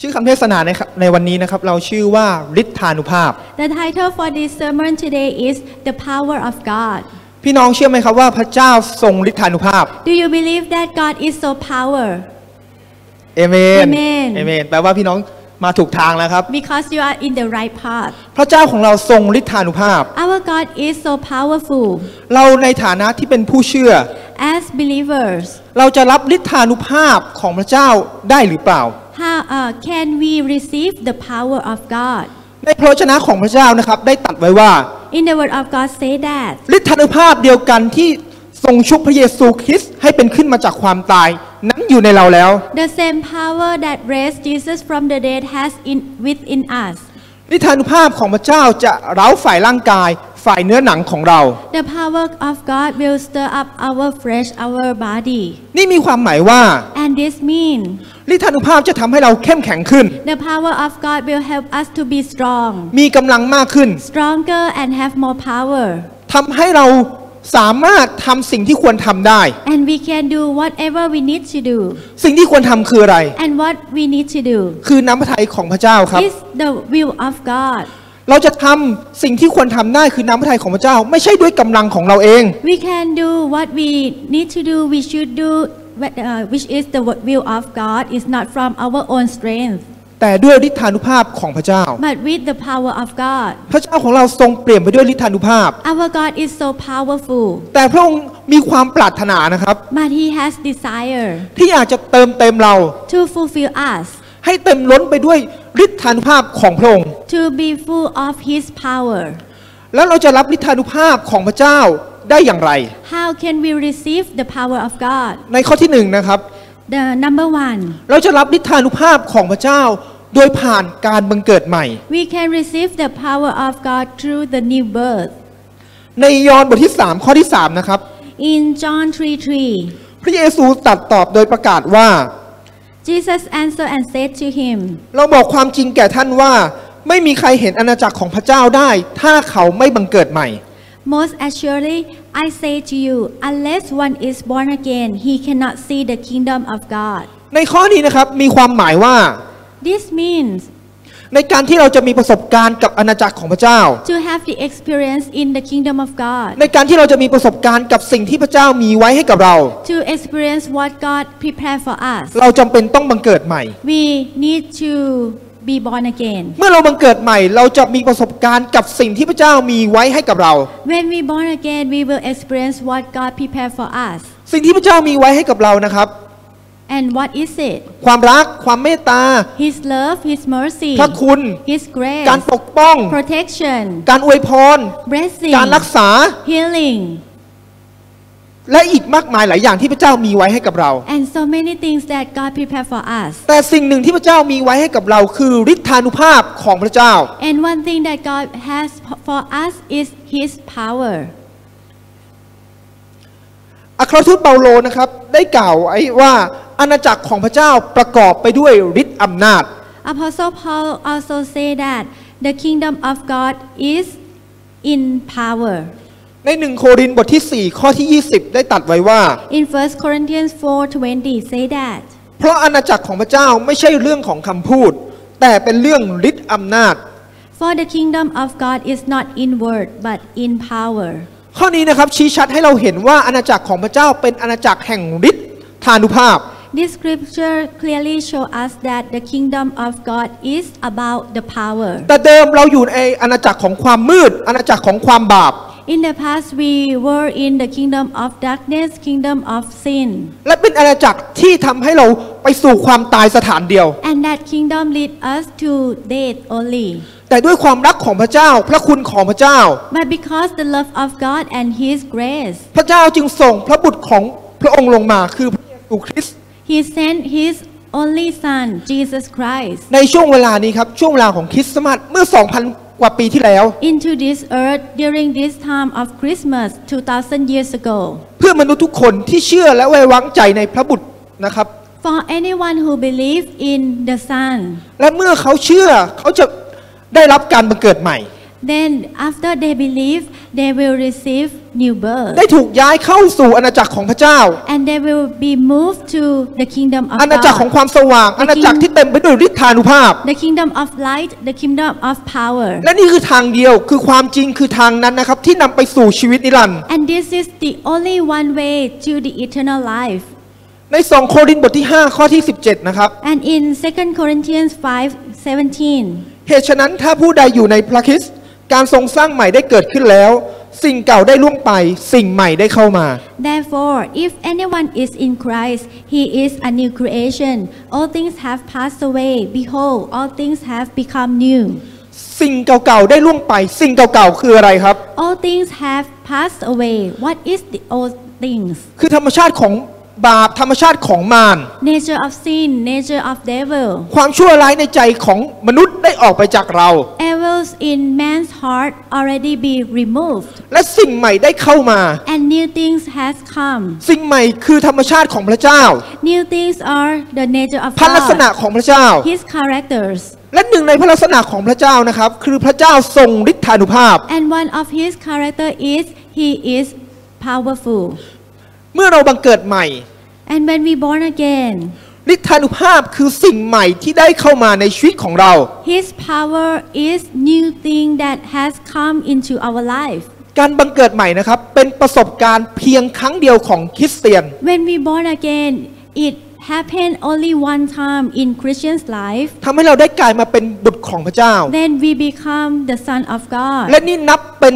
ชื่อคำเทศนาในครับในวันนี้นะครับ เราชื่อว่าฤทธานุภาพ The title for this sermon today is The Power of God. พี่น้องเชื่อไหมครับว่าพระเจ้าทรงฤทธานุภาพ Do you believe that God is so power? เอเมน Amen เอเมนแปลว่าพี่น้อง มาถูกทางแล้วครับ Because you are in the right path. พระเจ้าของเราทรงฤทธานุภาพ Our God is so powerful. เราในฐานะที่เป็นผู้เชื่อ As believers, เราจะรับฤทธานุภาพของพระเจ้าได้หรือเปล่า how uh, can we receive the power of God? ในพระวจนะของพระเจ้านะครับได้ตัดไว้ว่า In the word of God say that ฤทธานุภาพเดียวกันที่ทรงชุบพระเยซูคริสต์ให้เป็นขึ้นมาจากความตาย นั้นอยู่ในเราแล้ว the same power that raised Jesus from the dead has in within us. ฤทธานุภาพของพระเจ้าจะเร้าฝ่ายร่างกาย ฝ่ายเนื้อหนังของเรา The power of God will stir up our flesh, our body. นี่มีความหมายว่า And this means ฤทธานุภาพจะทำให้เราเข้มแข็งขึ้น the power of God will help us to be strong, มีกำลังมากขึ้น stronger, and have more power. ทำให้เรา สามารถทำสิ่งที่ควรทำได้ And we can do whatever we need to do. สิ่งที่ควรทำคืออะไร And what we need to do คือน้ำพระทัยของพระเจ้าครับ is the will of God. เราจะทำสิ่งที่ควรทำได้คือน้ำพระทัยของพระเจ้า ไม่ใช่ด้วยกำลังของเราเอง We can do what we need to do, we should do, uh, which is the will of God, is not from our own strength, แต่ด้วยฤทธานุภาพของพระเจ้า but with the power of God. พระเจ้าของเราทรงเปลี่ยนไปด้วยฤทธานุภาพ Our God is so powerful, แต่พระองค์มีความปรารถนานะครับ but He has desire ที่อยากจะเติมเต็มเรา to fulfill us, ให้เต็มล้นไปด้วยฤทธานุภาพของพระองค์ to be full of His power. แล้วเราจะรับฤทธานุภาพของพระเจ้าได้อย่างไร How can we receive the power of God? ในข้อที่หนึ่งนะครับ The number one, เราจะรับฤทธานุภาพของพระเจ้าโดยผ่านการบังเกิดใหม่ we can receive the power of God through the new birth. ในยอห์นบทที่ 3 ข้อที่ 3 นะครับ In John 3 3, พระเยซูตรัสตอบโดยประกาศว่า Jesus answered and said to him, เราบอกความจริงแก่ท่านว่า ไม่มีใครเห็นอาณาจักรของพระเจ้าได้ ถ้าเขาไม่บังเกิดใหม่ Most assuredly, I say to you, unless one is born again, he cannot see the kingdom of God. ในข้อนี้นะครับมีความหมายว่า This means ในการที่เราจะมีประสบการณ์กับอาณาจักรของพระเจ้า to have the experience in the kingdom of God, ในการที่เราจะมีประสบการณ์กับสิ่งที่พระเจ้ามีไว้ให้กับเรา to experience what God prepared for us. เราจำเป็นต้องบังเกิดใหม่ We need to be born again. เมื่อเราบังเกิดใหม่เราจะมีประสบการณ์กับสิ่งที่พระเจ้ามีไว้ให้กับเรา When we born again, we will experience what God prepared for us. สิ่งที่พระเจ้ามีไว้ให้กับเรานะครับ And what is it? ความรักความเมตตา His love, His mercy, พระคุณ His grace, การปกป้อง protection, การอวยพร blessing, การรักษา healing, และอีกมากมายหลายอย่างที่พระเจ้ามีไว้ให้กับเรา and so many things that God prepared for us. แต่สิ่งหนึ่งที่พระเจ้ามีไว้ให้กับเราคือฤทธานุภาพของพระเจ้า And one thing that God has for us is His power. อัครทูตเปาโลนะครับได้กล่าวไว้ว่าอาณาจักรของพระเจ้าประกอบไปด้วยฤทธิ์อำนาจ Apostle Paul also say that the kingdom of God is in power. ในหนึ่งโครินธ์บทที่ 4 ข้อที่ 20 ได้ตัดไว้ว่า In 1 Corinthians 4:20 say that เพราะอาณาจักรของพระเจ้าไม่ใช่เรื่องของคำพูด แต่เป็นเรื่องฤทธิ์อำนาจ For the kingdom of God is not in word but in power. ข้อนี้นะครับชี้ชัดให้เราเห็นว่าอาณาจักรของพระเจ้าเป็นอาณาจักรแห่งฤทธิ์ธานุภาพ This scripture clearly show us that the kingdom of God is about the power. แต่เดิมเราอยู่ในอาณาจักรของความมืด อาณาจักรของความบาป In the past we were in the kingdom of darkness, kingdom of sin. และเป็นอาณาจักรที่ทำให้เราไปสู่ความตายสถานเดียว And that kingdom lead us to death only. แต่ด้วยความรักของพระเจ้า พระคุณของพระเจ้า But because the love of God and His grace, พระเจ้าจึงส่งพระบุตรของพระองค์ลงมาคือพระเยซูคริสต์ He sent His only Son, Jesus Christ, ในช่วงเวลานี้ครับช่วงเวลาของคริสต์มาสเมื่อ 2,000 กว่าปีที่แล้ว into this earth during this time of Christmas 2,000 years ago. เพื่อมนุษย์ทุกคนที่เชื่อและไว้วางใจในพระบุตรนะครับ For anyone who believe in the Son, และเมื่อเขาเชื่อเขาจะได้รับการบังเกิดใหม่ then after they believe, they will receive new birth. ได้ถูกย้ายเข้าสู่อาณาจักรของพระเจ้า And they will be moved to the kingdom of อาณาจักรของค God. วามสว่าง อาณาจักรที่เต็มไปด้วยฤทธานุภาพ The kingdom of light, the kingdom of power. และนี่คือทางเดียวคือความจริงคือทางนั้นนะครับที่นำไปสู่ชีวิตนิรันดร์ And this is the only one way to the eternal life. ใน 2 โครินธ์บทที่ 5 ข้อที่ 17 นะครับ And in 2 Corinthians 5 17, เหตุฉะนั้นถ้าผู้ใดอยู่ในพระคริสต์ การทรงสร้างใหม่ได้เกิดขึ้นแล้ว สิ่งเก่าได้ล่วงไป สิ่งใหม่ได้เข้ามา Therefore, if anyone is in Christ, he is a new creation. All things have passed away. Behold, all things have become new. สิ่งเก่าๆได้ล่วงไป สิ่งเก่าๆคืออะไรครับ All things have passed away. What is the old things? คือธรรมชาติของ บาปธรรมชาติของมาร Nature of sin, nature of devil. ความชั่วร้ายในใจของมนุษย์ได้ออกไปจากเรา Evils in man's heart already be removed. และสิ่งใหม่ได้เข้ามา And new things has come. สิ่งใหม่คือธรรมชาติของพระเจ้า New things are the nature of พระลักษณะ God. ของพระเจ้า His characters. และหนึ่งในพระลักษณะของพระเจ้านะครับคือพระเจ้าทรงฤทธานุภาพ And one of his character is he is powerful. เมื่อเราบังเกิดใหม่ And when we born again, ฤทธานุภาพคือสิ่งใหม่ที่ได้เข้ามาในชีวิตของเรา his power is new thing that has come into our life. การบังเกิดใหม่นะครับเป็นประสบการณ์เพียงครั้งเดียวของคริสเตียน When we born again, it happened only one time in Christian's life. ทำให้เราได้กลายมาเป็นบุตรของพระเจ้า Then we become the son of และ God. นี่นับเป็น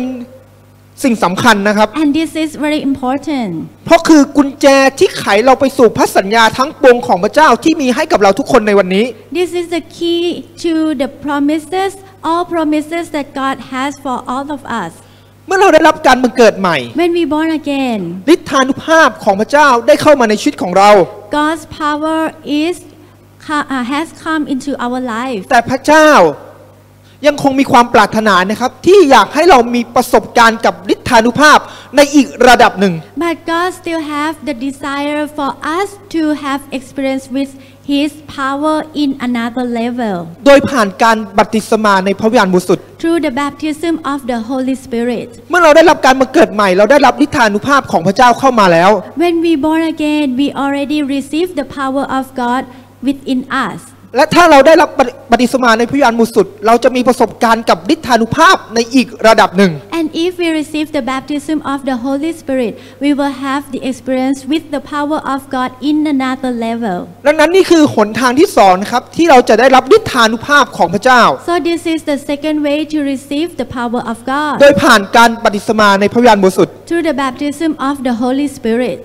สิ่งสำคัญนะครับ And this is very important เพราะคือกุญแจที่ไขเราไปสู่พระสัญญาทั้งปวงของพระเจ้าที่มีให้กับเราทุกคนในวันนี้ This is the key to the promises, all promises that God has for all of us. เมื่อเราได้รับการบังเกิดใหม่ When we born again, ฤทธานุภาพของพระเจ้าได้เข้ามาในชีวิตของเรา God's power is co- uh, has come into our life. แต่พระเจ้า ยังคงมีความปรารถนานะครับ ที่อยากให้เรามีประสบการณ์กับฤทธานุภาพในอีกระดับหนึ่ง But God still have the desire for us to have experience with His power in another level โดยผ่านการบัพติศมาในพระวิญญาณบริสุทธิ์ through the baptism of the Holy Spirit. เมื่อเราได้รับการมาเกิดใหม่ เราได้รับฤทธานุภาพของพระเจ้าเข้ามาแล้ว When we born again, we already receive the power of God within us. และถ้าเราได้รับบัพติศมาในพระวิญญาณบริสุทธิ์เราจะมีประสบการณ์กับฤทธานุภาพในอีกระดับหนึ่ง And if we receive the baptism of the Holy Spirit, we will have the experience with the power of God in another level. ดังนั้นนี่คือหนทางที่สองนะครับที่เราจะได้รับฤทธานุภาพของพระเจ้า So this is the second way to receive the power of โดย God ผ่านการบัพติศมาในพระวิญญาณบริสุทธิ์ through the baptism of the Holy Spirit.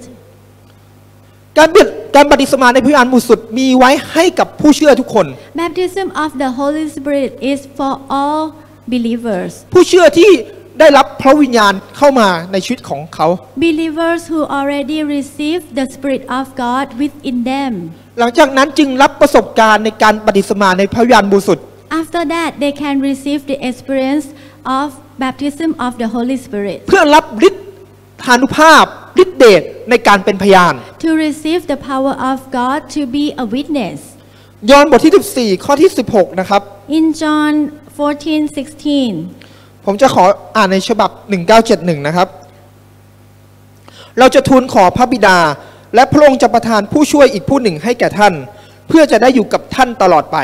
การบิดการบัพติศมาในพระวิญญาณบริสุทธิ์มีไว้ให้กับผู้เชื่อทุกคน Baptism of the Holy Spirit is for all believers. ผู้เชื่อที่ได้รับพระวิญญาณเข้ามาในชีวิตของเขา Believers who already receive the Spirit of God within them. หลังจากนั้นจึงรับประสบการณ์ในการบัพติศมาในพระวิญญาณบริสุทธิ์ After that, they can receive the experience of baptism of the Holy Spirit เพื่อรับฤทธานุภาพฤทธิเดชในการเป็นพยาน to receive the power of God to be a witness. ยอห์นบทที่ 14 ข้อที่ 16 นะครับ In John 14 16, ผมจะขออ่านในฉบับ 1971 นะครับ เราจะทูลขอพระบิดา และพระองค์จะประทานผู้ช่วยอีกผู้หนึ่งให้แก่ท่าน เพื่อจะได้อยู่กับท่านตลอดไป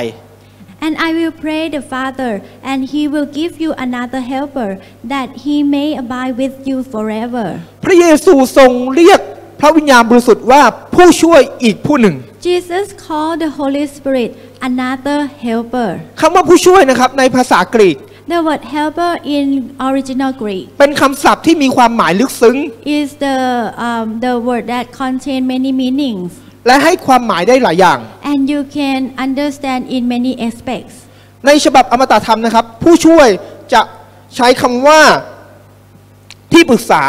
And I will pray the Father, and he will give you another helper, that he may abide with you forever. พระเยซูทรงเรียกพระวิญญาณบริสุทธิ์ว่าผู้ช่วยอีกผู้หนึ่ง Jesus called the Holy Spirit another helper. คำว่าผู้ช่วยนะครับในภาษากรีก The word helper in original Greek เป็นคำศัพท์ที่มีความหมายลึกซึ้ง is the, um, the word that contain many meanings, และให้ความหมายได้หลายอย่าง and you can understand in many aspects. ในฉบับอมตะธรรมนะครับ ผู้ช่วยจะใช้คำว่าที่ปรึกษา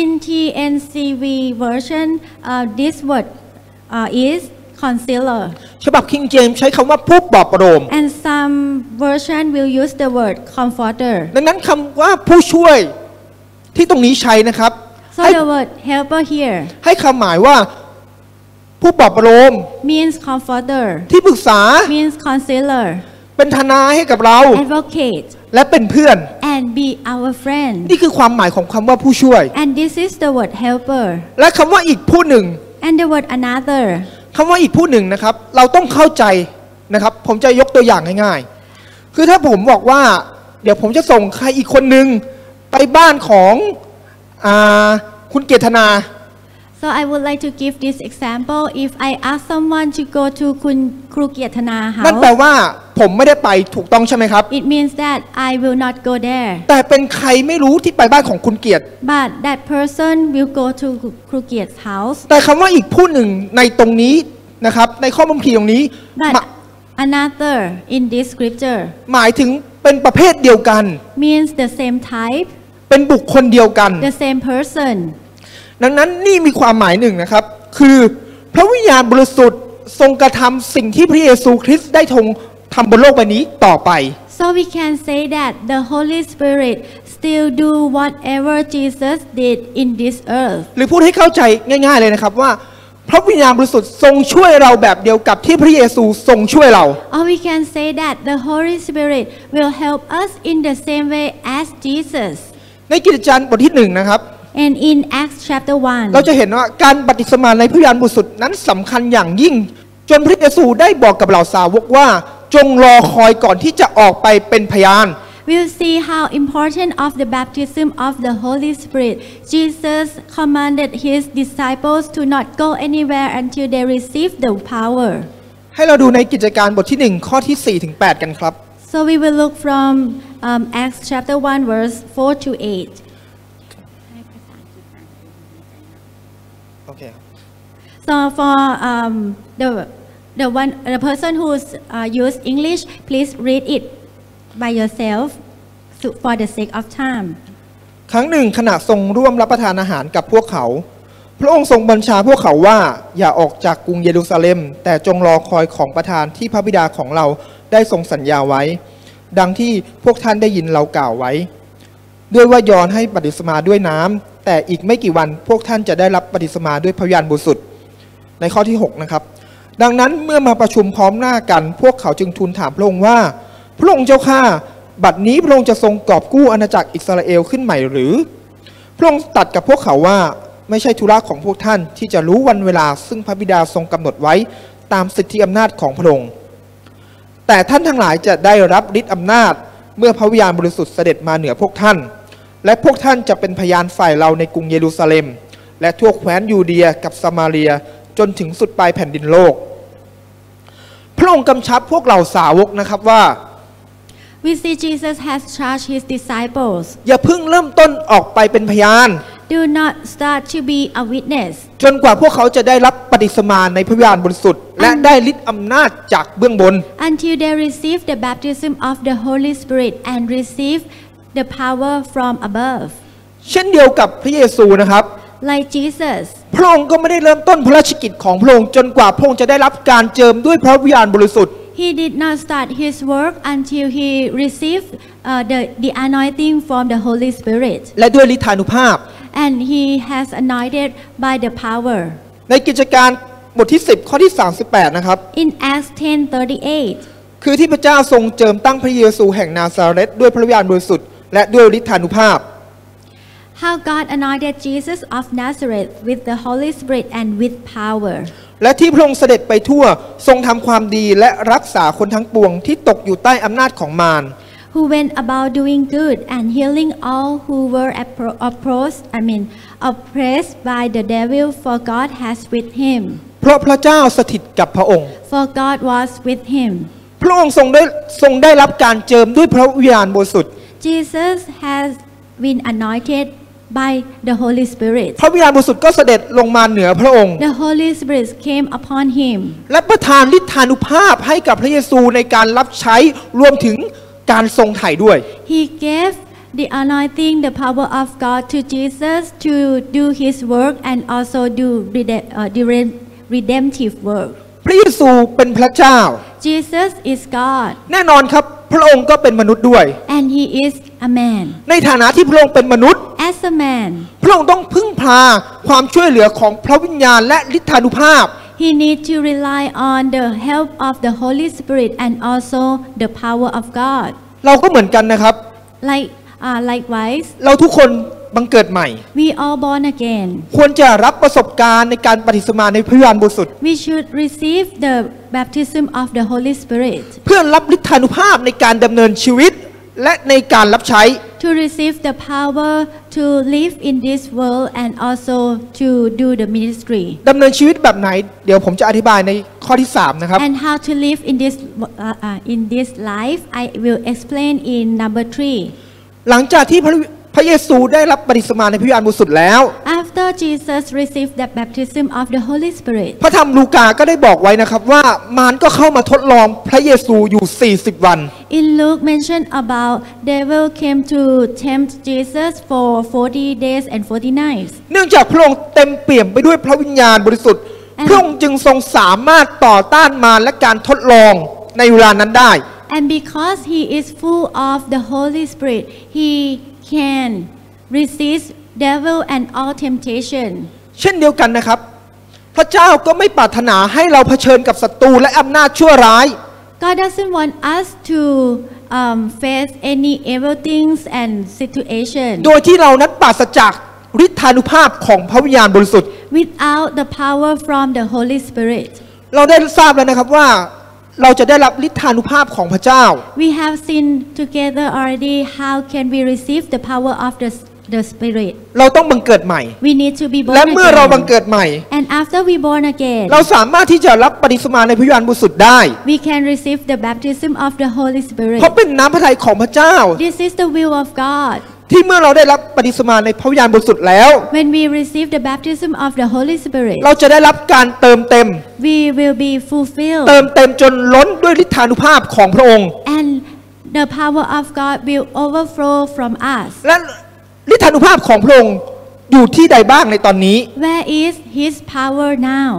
In TNCV version, uh, this word uh, is counselor, ฉบับคิงเจมใช้คำว่าผู้ปลอบประโลม and some version will use the word comforter. ดังนั้นคำว่าผู้ช่วยที่ตรงนี้ใช้นะครับ So ให้ the word helper here ให้คำหมายว่า ผู้ปลอบประโลม means comforter, ที่ปรึกษา means counselor, เป็นทนายให้กับเรา advocate, และเป็นเพื่อน and and be our friend. นี่คือความหมายของคำว่าผู้ช่วย And this is the word helper. และคำว่าอีกผู้หนึ่ง And the word another. คำว่าอีกผู้หนึ่งนะครับ เราต้องเข้าใจนะครับ ผมจะยกตัวอย่างง่ายๆ คือถ้าผมบอกว่า เดี๋ยวผมจะส่งใครอีกคนหนึ่งไปบ้านของอาคุณเกตนา So I would like to give this example. If I ask someone to go to Kun Kru Kiatana นั่นแปล house, ว่าผมไม่ได้ไปถูกต้องใช่ไหมครับ it means that I will not go there. แต่เป็นใครไม่รู้ที่ไปบ้านของคุณเกียรติ But that person will go to Kru Kiat's house. แต่คำว่าอีกผู้หนึ่งในตรงนี้นะครับ ในข้อบัญชีตรงนี้หมา But another in this scripture หมายถึงเป็นประเภทเดียวกัน means the same type, เป็นบุคคลเดียวกัน the same person. ดังนั้นนี่มีความหมายหนึ่งนะครับ คือพระวิญญาณบริสุทธิ์ทรงกระทำสิ่งที่พระเยซูคริสต์ได้ทงทำบนโลกใบนี้ต่อไป So we can say that the Holy Spirit still do whatever Jesus did in this earth. หรือพูดให้เข้าใจง่าย ๆเลยนะครับว่าพระวิญญาณบริสุทธิ์ทรงช่วยเราแบบเดียวกับที่พระเยซูทรงช่วยเรา Or we can say that the Holy Spirit will help us in the same way as Jesus. ในกิจการบทที่หนึ่งนะครับ And in Acts chapter เรา 1, จะเห็นว่าการบัติศมาในพระวิญญาณบริสุทธิ์นั้นสำคัญอย่างยิ่ง จนพระเยซูได้บอกกับเหล่าสาวกว่า จงรอคอยก่อนที่จะออกไปเป็นพยาน we'll see how important of the baptism of the Holy Spirit. Jesus commanded his disciples to not go anywhere until they receive the power. ให้เราดูในกิจการบทที่หนึ่งข้อที่4ถึง8กันครับ So we will look from um, Acts chapter 1, verse 4 to 8. So for um, the the one the person who's uh, use English, please read it by yourself to, for the sake of time. ครั้งหนึ่งขณะทรงร่วมรับประทานอาหารกับพวกเขา พระองค์ทรงบัญชาพวกเขาว่าอย่าออกจากกรุงเยรูซาเล็ม แต่จงรอคอยของประทานที่พระบิดาของเราได้ทรงสัญญาไว้ ดังที่พวกท่านได้ยินเรากล่าวไว้ ด้วยว่ายอนให้บัติศมาด้วยน้ำแต่อีกไม่กี่วันพวกท่านจะได้รับบัติศมาด้วยพระวิญญาณบริสุทธิ์ ในข้อที่ 6 นะครับ ดังนั้นเมื่อมาประชุมพร้อมหน้ากัน พวกเขาจึงทูลถามพระองค์ว่า พระองค์เจ้าข้าบัดนี้พระองค์จะทรงกอบกู้อาณาจักรอิสราเอลขึ้นใหม่หรือ พระองค์ตัดกับพวกเขาว่าไม่ใช่ธุระของพวกท่านที่จะรู้วันเวลา ซึ่งพระบิดาทรงกำหนดไว้ตามสิทธิอำนาจของพระองค์ แต่ท่านทั้งหลายจะได้รับฤทธิอำนาจ เมื่อพระวิญญาณบริสุทธิ์เสด็จมาเหนือพวกท่าน และพวกท่านจะเป็นพยานฝ่ายเราในกรุงเยรูซาเล็ม และทั่วแคว้นยูเดียกับสมาเรีย จนถึงสุดปลายแผ่นดินโลก พระองค์กำชับพวกเหล่าสาวกนะครับว่า We see Jesus has charged his disciples อย่าเพิ่งเริ่มต้นออกไปเป็นพยาน do not start to be a witness จนกว่าพวกเขาจะได้รับปฏิสมาในพระวิญญาณบริสุทธิ์และได้ฤทธิ์อำนาจจากเบื้องบน until they receive the baptism of the Holy Spirit and receive the power from above. เช่นเดียวกับพระเยซูนะครับ Like Jesus, พระองค์ก็ไม่ได้เริ่มต้นพระราชกิจของพระองค์จนกว่าพระองค์จะได้รับการเจิมด้วยพระวิญญาณบริสุทธิ์ he did not start his work until he received uh, the, the anointing from the Holy Spirit. และด้วยฤทธานุภาพ And he has anointed by the power. ในกิจการบทที่ 10 ข้อที่ 38 นะครับ In Acts 10:38, คือที่พระเจ้าทรงเจิมตั้งพระเยซูแห่งนาซาเรตด้วยพระวิญญาณบริสุทธิ์และด้วยฤทธานุภาพ how God anointed Jesus of Nazareth with the Holy Spirit and with power. และที่พระองค์เสด็จไปทั่วทรงทำความดีและรักษาคนทั้งปวงที่ตกอยู่ใต้อำนาจของมาร who went about doing good and healing all who were appro- oppressed, I mean, oppressed by the devil, for God has with him. เพราะพระเจ้าสถิตกับพระองค์ For God was with him. พระองค์ทรงได้ทรงได้รับการเจิมด้วยพระวิญญาณบริสุทธิ์ Jesus has been anointed by the Holy Spirit. พระวิญญาณบริสุทธิ์ก็เสด็จลงมาเหนือพระองค์ The Holy Spirit came upon him และประทานฤทธานุภาพให้กับพระเยซูในการรับใช้รวมถึงการทรงไถ่ด้วย He gave the anointing, the power of God to Jesus to do his work and also do rede- uh, the re- redemptive work. พระเยซูเป็นพระเจ้า Jesus is God แน่นอนครับพระองค์ก็เป็นมนุษย์ด้วย and he is a man. ในฐานะที่พระองค์เป็นมนุษย์ As a man, พระองค์ต้องพึ่งพาความช่วยเหลือของพระวิญญาณและฤทธานุภาพ he needs to rely on the help of the Holy Spirit and also the power of God. เราก็เหมือนกันนะครับ Like Uh, likewise, เราทุกคนบังเกิดใหม่ we all born again. ควรจะรับประสบการณ์ในการปฏิสมาในพระวิญญาณบริสุทธิ์ We should receive the baptism of the Holy Spirit เพื่อรับฤทธานุภาพในการดำเนินชีวิต และในการรับใช้ to receive the power to live in this world and also to do the ministry ดำเนินชีวิตแบบไหน เดี๋ยวผมจะอธิบายในข้อที่ 3 นะครับ and how to live in this uh, uh, in this life I will explain in number three หลังจากที่พระพระเยซูได้รับปฏิสมาในพระวิญญาณบริสุทธิ์แล้ว after Jesus received the baptism of the Holy Spirit พระธรรมลูกาก็ได้บอกไว้นะครับว่ามารก็เข้ามาทดลองพระเยซูอยู่ 40 วัน in Luke mentioned about devil came to tempt Jesus for 40 days and 40 nights เนื่องจากพระองค์เต็มเปี่ยมไปด้วยพระวิญญาณบริสุทธิ์อ่าพระองค์จึงทรงสามารถต่อต้านมารและการทดลองในเวลานั้นได้ And because he is full of the Holy Spirit, he can resist devil and all temptation. เช่นเดียวกันนะครับ พระเจ้าก็ไม่ปรารถนาให้เราเผชิญกับศัตรูและอำนาจชั่วร้าย God doesn't want us to um, face any evil things and situation โดยที่เรานั้นปราศจากฤทธานุภาพของพระวิญญาณบริสุทธิ์ without the power from the Holy Spirit. เราได้ทราบแล้วนะครับว่าเราจะได้รับฤทธานุภาพของพระเจ้า We have seen together already how can we receive the power of the, the Spirit. เราต้องบังเกิดใหม่ We need to be born และเมื่อเราบัง again. เกิดใหม่ And after we born again, เราสามารถที่จะรับปฏิสมาในพระวิญญาณบริสุทธิ์ได้ we can receive the baptism of the Holy Spirit. เพราะเป็นน้ำพระทัยของพระเจ้า This is the will of God. ที่เมื่อเราได้รับปฏิสมาในพระวิญญาณบริสุทธิ์แล้ว When we receive the baptism of the Holy Spirit, เราจะได้รับการเติมเต็ม we will be fulfilled เติมเต็มจนล้นด้วยฤทธานุภาพของพระองค์ and the power of God will overflow from us. และ ฤทธานุภาพของพระองค์อยู่ที่ใดบ้างในตอนนี้ Where is His power now?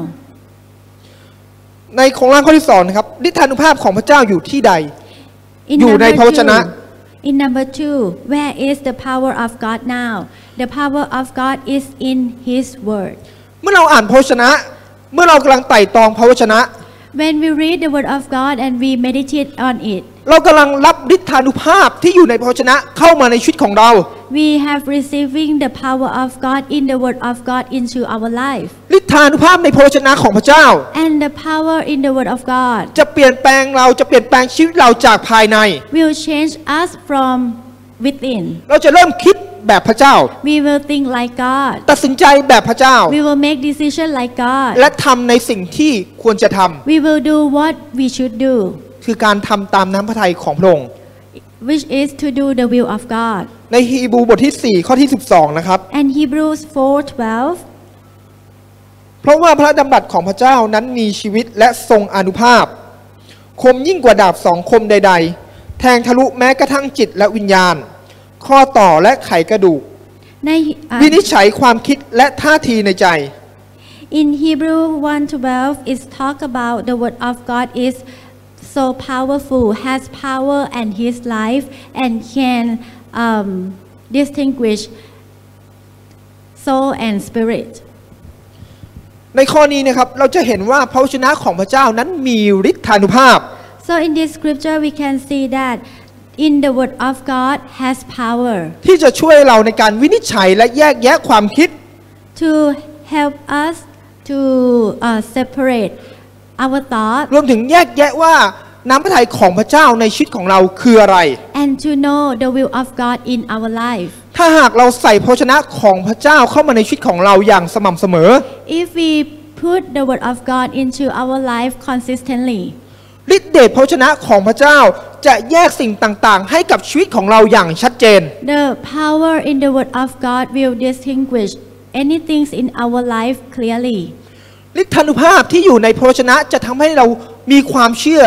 ในโครงร่างข้อที่สองนะครับฤทธานุภาพของพระเจ้าอยู่ที่ใด In อยู่ใน number พระวจนะ two, in number two, where is the power of God now? The power of God is in His Word. เมื่อเราอ่านพระวจนะ เมื่อเรากำลังไต่ตองพระวจนะ When we read the Word of God and we meditate on it, เรากำลังรับฤทธานุภาพที่อยู่ในพระวจนะเข้ามาในชีวิตของเรา we have receiving the power of God in the Word of God into our life. ฤทธานุภาพในพระวจนะของพระเจ้า And the power in the Word of God จะเปลี่ยนแปลงเราจะเปลี่ยนแปลงชีวิตเราจากภายใน will change us from within. เราจะเริ่มคิดแบบพระเจ้า We will think like God. ตัดสินใจแบบพระเจ้า We will make decision like God. และทำในสิ่งที่ควรจะทำ We will do what we should do, คือการทำตามน้ำพระทัยของพระองค์ which is to do the will of God. ในฮีบรูบทที่ 4 ข้อที่ 12 นะครับ And Hebrews 4:12 เพราะว่าพระดำรัสของพระเจ้านั้นมีชีวิตและทรงอานุภาพ คมยิ่งกว่าดาบสองคมใด ๆ แทงทะลุแม้กระทั่งจิตและวิญญาณ ข้อต่อและไขกระดูก ในอะวินิจฉัยความคิดและท่าทีในใจ In Hebrew 1:12 is talk about the word of God is so powerful, has power and his life and can um, distinguish soul and spirit. ในข้อนี้นะครับเราจะเห็นว่าพระวจนะของพระเจ้านั้นมีฤทธานุภาพ So in this scripture we can see that in the word of God has power ที่จะช่วยเราในการวินิจฉัยและแยกแยะความคิด to help us to uh, separate our thought รวมถึงแยกแยะว่า น้ำพระทัยของพระเจ้าในชีวิตของเราคืออะไร and to know the will of God in our life. ถ้าหากเราใส่พระวจนะของพระเจ้าเข้ามาในชีวิตของเราอย่างสม่ำเสมอ If we put the word of God into our life consistently, ฤทธิเดชพระวจนะของพระเจ้าจะแยกสิ่งต่าง ๆ ให้กับชีวิตของเราอย่างชัดเจน the power in the word of God will distinguish anything in our life clearly. ฤทธานุภาพที่อยู่ในพระวจนะจะทำให้เรามีความเชื่อ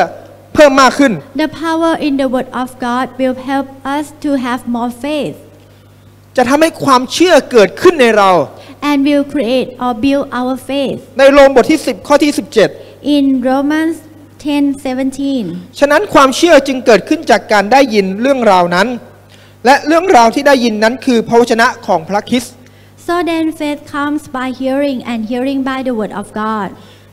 เพิ่มมากขึ้น The power in the word of God will help us to have more faith จะทำให้ความเชื่อเกิดขึ้นในเรา and will create or build our faith. ในโรมบทที่ 10 ข้อที่ In Romans 10:17, 17 ฉะนั้นความเชื่อจึงเกิดขึ้นจากการได้ยินเรื่องราวนั้น และเรื่องราวที่ได้ยินนั้นคือพระวจนะของพระคริสต์ so then faith comes by hearing and hearing by the word of God.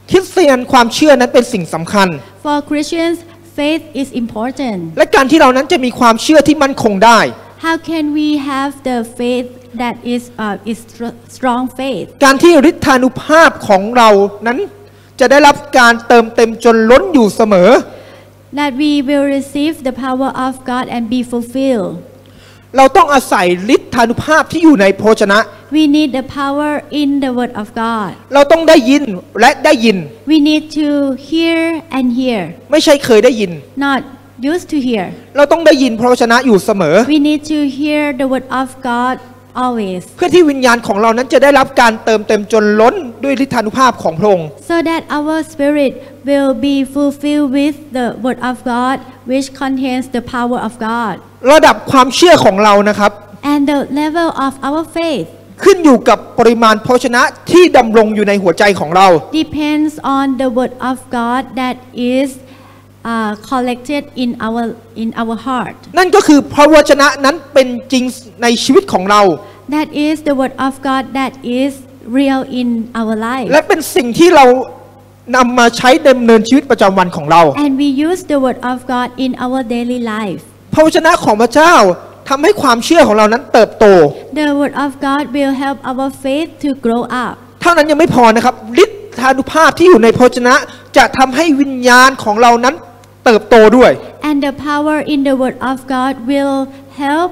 คริสเตียนความเชื่อนั้นเป็นสิ่งสำคัญ For Christians, faith is important. และการที่เรานั้นจะมีความเชื่อที่มั่นคงได้ How can we have the faith that is uh, is str- strong faith? การที่ฤทธานุภาพของเรานั้นจะได้รับการเติมเต็มจนล้นอยู่เสมอ That we will receive the power of God and be fulfilled. เราต้องอาศัยฤทธานุภาพที่อยู่ในโภชนะ We need the power in the Word of God. เราต้องได้ยินและได้ยิน We need to hear and hear, ไม่ใช่เคยได้ยิน not used to hear. เราต้องได้ยินพระวจนะอยู่เสมอ We need to hear the Word of God always, เพื่อที่วิญญาณของเรานั้นจะได้รับการเติมเต็มจนล้นด้วยฤทธานุภาพของพระองค์ so that our spirit will be fulfilled with the Word of God, which contains the power of God. ระดับความเชื่อของเรานะครับ And the level of our faith ขึ้นอยู่กับปริมาณพระวจนะที่ดำรงอยู่ในหัวใจของเรา depends on the Word of God that is uh, collected in our in our heart. นั่นก็คือพระวจนะนั้นเป็นจริงในชีวิตของเรา That is the Word of God that is real in our และ life. เป็นสิ่งที่เรานำมาใช้ดำเนินชีวิตประจำวันของเรา And we use the Word of God in our daily life. พระวจนะของพระเจ้าทำให้ความเชื่อของเรานั้นเติบโต The Word of God will help our faith to grow up. เท่านั้นยังไม่พอนะครับฤทธานุภาพที่อยู่ในพระวจนะจะทำให้วิญญาณของเรานั้นเติบโตด้วย And the power in the Word of God will help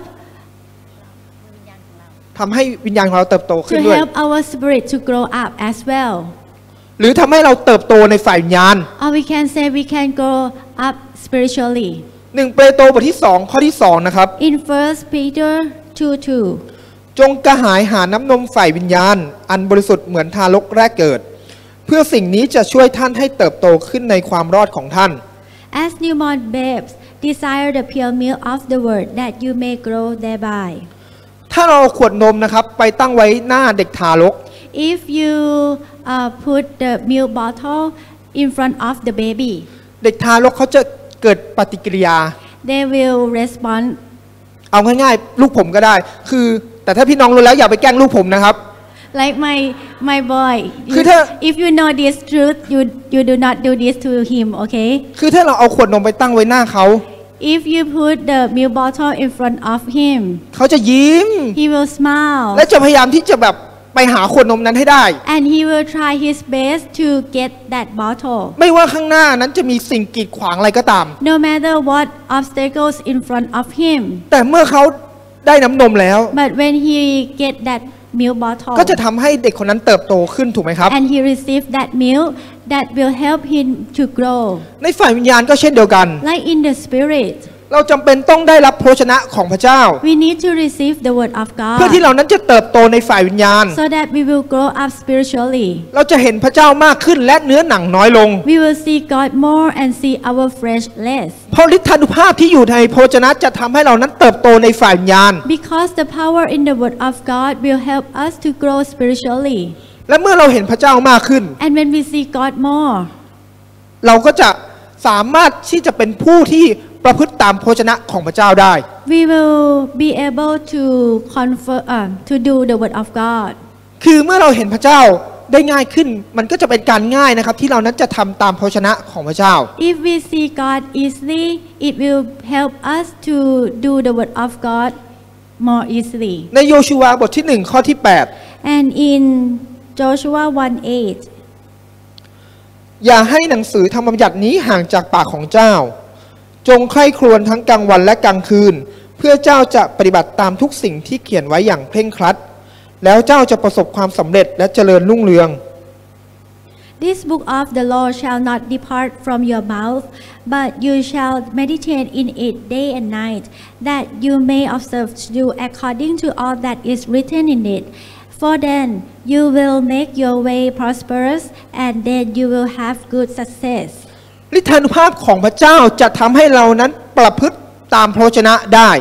ทำให้วิญญาณของเราเติบโตขึ้ to นด้วย help our spirit to grow up as well. หรือทำให้เราเติบโตในฝ่ายวิญญาณ Or we can say we can grow up spiritually. หนึ่งเปโตรบทที่สองข้อที่สองนะครับ In 1 Peter 2 2. จงกระหายหาน้ำนมฝ่ายวิญญาณ อันบริสุทธิ์เหมือนทารกแรกเกิด เพื่อสิ่งนี้จะช่วยท่านให้เติบโตขึ้นในความรอดของท่าน As newborn babes, desire the pure milk of the word that you may grow thereby. ถ้าเราเอาขวดนมนะครับไปตั้งไว้หน้าเด็กทารก If you uh, put the milk bottle in front of the baby, เด็กทารกเขาจะ เกิดปฏิกิริยา they will respond เอาง่ายๆลูกผมก็ได้ คือแต่ถ้าพี่น้องรู้แล้วอย่าไปแกล้งลูกผมนะครับ like my my boy. You- คือถ้า if you know this truth, you you do not do this to him. Okay. คือถ้าเราเอาขวดนมไปตั้งไว้หน้าเขา If you put the milk bottle in front of him, เขาจะยิ้ม he will smile และจะพยายามที่จะแบบ ไปหาขวดนมนั้นให้ได้ and he will try his best to get that bottle. ไม่ว่าข้างหน้านั้นจะมีสิ่งกีดขวางอะไรก็ตาม No matter what obstacles in front of him, แต่เมื่อเขาได้น้ำนมแล้ว but when he get that milk bottle ก็จะทำให้เด็กคนนั้นเติบโตขึ้นถูกไหมครับ and he receive that milk, that will help him to grow. ในฝ่ายวิญญาณก็เช่นเดียวกัน Like in the spirit, เราจำเป็นต้องได้รับโภชนะของพระเจ้า we need to receive the word of เพื่อที่ God เรานั้นจะเติบโตในฝ่ายวิญญาณ so that we will grow up spiritually. เราจะเห็นพระเจ้ามากขึ้นและเนื้อหนังน้อยลง We will see God more and see our flesh less. เพราะฤทธานุภาพที่อยู่ในโภชนะจะทำให้เรานั้นเติบโตในฝ่ายวิญญาณ Because the power in the word of God will help us to grow spiritually. และเมื่อเราเห็นพระเจ้ามากขึ้น And when we see God more, เราก็จะสามารถที่จะเป็นผู้ที่ ประพฤติตามโภชนะของพระเจ้าได้ we will be able to confer, uh, to do the word of God. คือเมื่อเราเห็นพระเจ้าได้ง่ายขึ้นมันก็จะเป็นการง่ายนะครับ ที่เรานั้นจะทำตามโภชนะของพระเจ้า If we see God easily, it will help us to do the word of God more easily. ในโยชูวาบทที่หนึ่งข้อที่ And in Joshua 1 8, 8อย่าให้หนังสือธรรมบัญญัตินี้ห่างจากปากของเจ้า จงใคร่ครวญทั้งกลางวันและกลางคืน เพื่อเจ้าจะปฏิบัติตามทุกสิ่งที่เขียนไว้อย่างเคร่งครัด แล้วเจ้าจะประสบความสำเร็จและเจริญรุ่งเรือง This book of the law shall not depart from your mouth, but you shall meditate in it day and night, that you may observe to do according to all that is written in it. For then you will make your way prosperous, and then you will have good success. ฤทธานุภาพของพระเจ้าจะทำให้เรานั้นประพฤติตามพระวจนะได้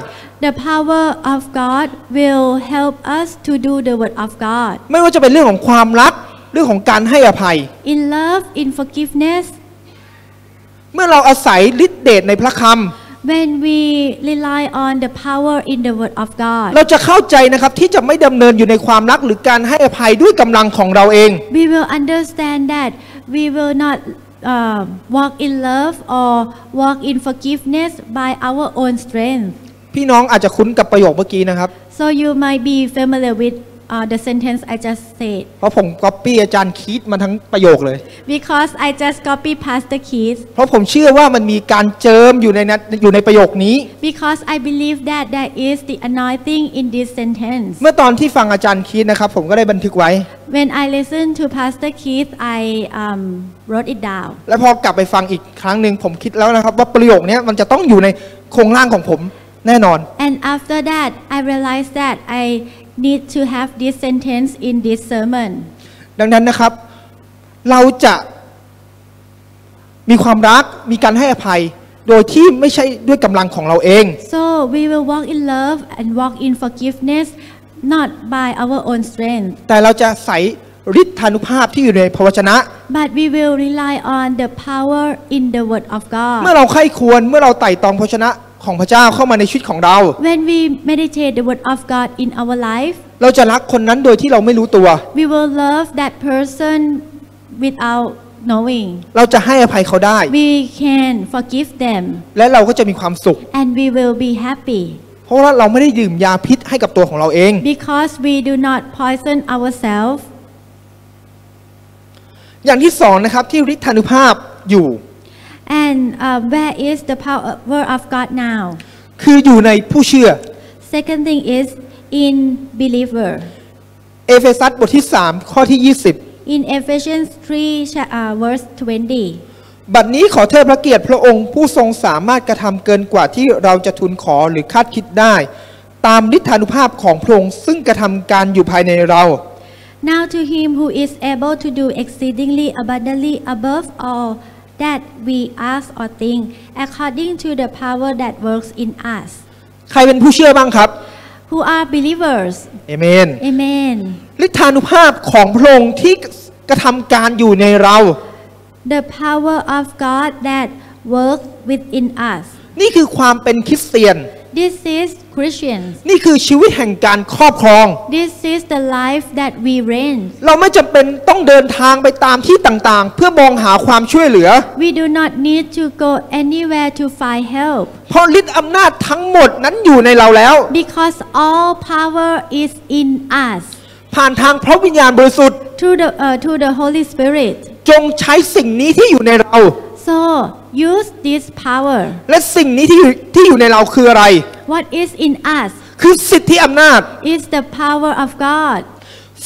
The power of God will help us to do the word of God. ไม่ว่าจะเป็นเรื่องของความรักเรื่องของการให้อภัย In love, in forgiveness, เมื่อเราอาศัยฤทธิเดชในพระค when we rely on the power in the word of ำ God. เราจะเข้าใจนะครับที่จะไม่ดำเนินอยู่ในความรักหรือการให้อภัยด้วยกำลังของเราเอง we will understand that we will not uh, walk in love or walk in forgiveness by our own strength. พี่น้องอาจจะคุ้นกับประโยคเมื่อกี้นะครับ So you might be familiar with uh, the sentence I just said เพราะผมก๊อปปี้อาจารย์คีตมาทั้งประโยคเลย because I just copy Pastor Keith เพราะผมเชื่อว่ามันมีการเจิมอยู่ในนั้นอยู่ในประโยคนี้ because I believe that there is the anointing in this sentence. เมื่อตอนที่ฟังอาจารย์คีตนะครับผมก็ได้บันทึกไว้ When I listened to Pastor Keith, I um, wrote it down. และพอกลับไปฟังอีกครั้งหนึ่งผมคิดแล้วนะครับ ว่าประโยคนี้มันจะต้องอยู่ในโครงร่างของผมแน่นอน And after that, I realized that I need to have this sentence in this sermon. ดังนั้นนะครับ เราจะมีความรักมีการให้อภัย โดยที่ไม่ใช่ด้วยกำลังของเราเอง So we will walk in love and walk in forgiveness, not by our own strength, แต่เราจะใส่ฤทธานุภาพที่อยู่ในพระวจนะ but we will rely on the power in the Word of เมื่อ God. เราใคร่ควรเมื่อเราไต่ตองพระวจนะ ของพระเจ้าเข้ามาในชีวิตของเรา When we meditate the Word of God in our life, เราจะรักคนนั้นโดยที่เราไม่รู้ตัว we will love that person without knowing. เราจะให้อภัยเขาได้ We can forgive them และเราก็จะมีความสุข and we will be happy เพราะว่าเราไม่ได้ดื่มยาพิษให้กับตัวของเราเอง because we do not poison ourselves. อย่างที่สองนะครับที่ฤทธานุภาพอยู่ And uh, where is the power of God now? คืออยู่ในผู้เชื่อ Second thing is in believer. เอเฟซัสบทที่ 3 ข้อที่ In Ephesians 3, cha- uh, verse 20. 20 บัดนี้ขอเทิดพระเกียรติพระองค์ผู้ทรงสามารถกระทำเกินกว่าที่เราจะทูลขอหรือคาดคิดได้ ตามฤทธานุภาพของพระองค์ซึ่งกระทำการอยู่ภายในเรา Now to him who is able to do exceedingly abundantly above all that we ask or think, according to the power that works in us. ใครเป็นผู้เชื่อบ้างครับ Who are believers? เอเมน Amen. ฤทธานุภาพของพระองค์ที่กระทำการอยู่ในเรา The power of God that works within us. นี่คือความเป็นคริสเตียน This is Christians. นี่คือชีวิตแห่งการครอบครอง This is the life that we reign. เราไม่จำเป็นต้องเดินทางไปตามที่ต่างๆ เพื่อมองหาความช่วยเหลือ We do not need to go anywhere to find help เพราะฤทธิ์อำนาจทั้งหมดนั้นอยู่ในเราแล้ว because all power is in us ผ่านทางพระวิญญาณบริสุทธิ์ through the uh, through the Holy Spirit. จงใช้สิ่งนี้ที่อยู่ในเรา So use this power. และสิ่งนี้ที่อยู่ที่อยู่ในเราคืออะไร What is in us คือสิทธิอำนาจ is the power of God.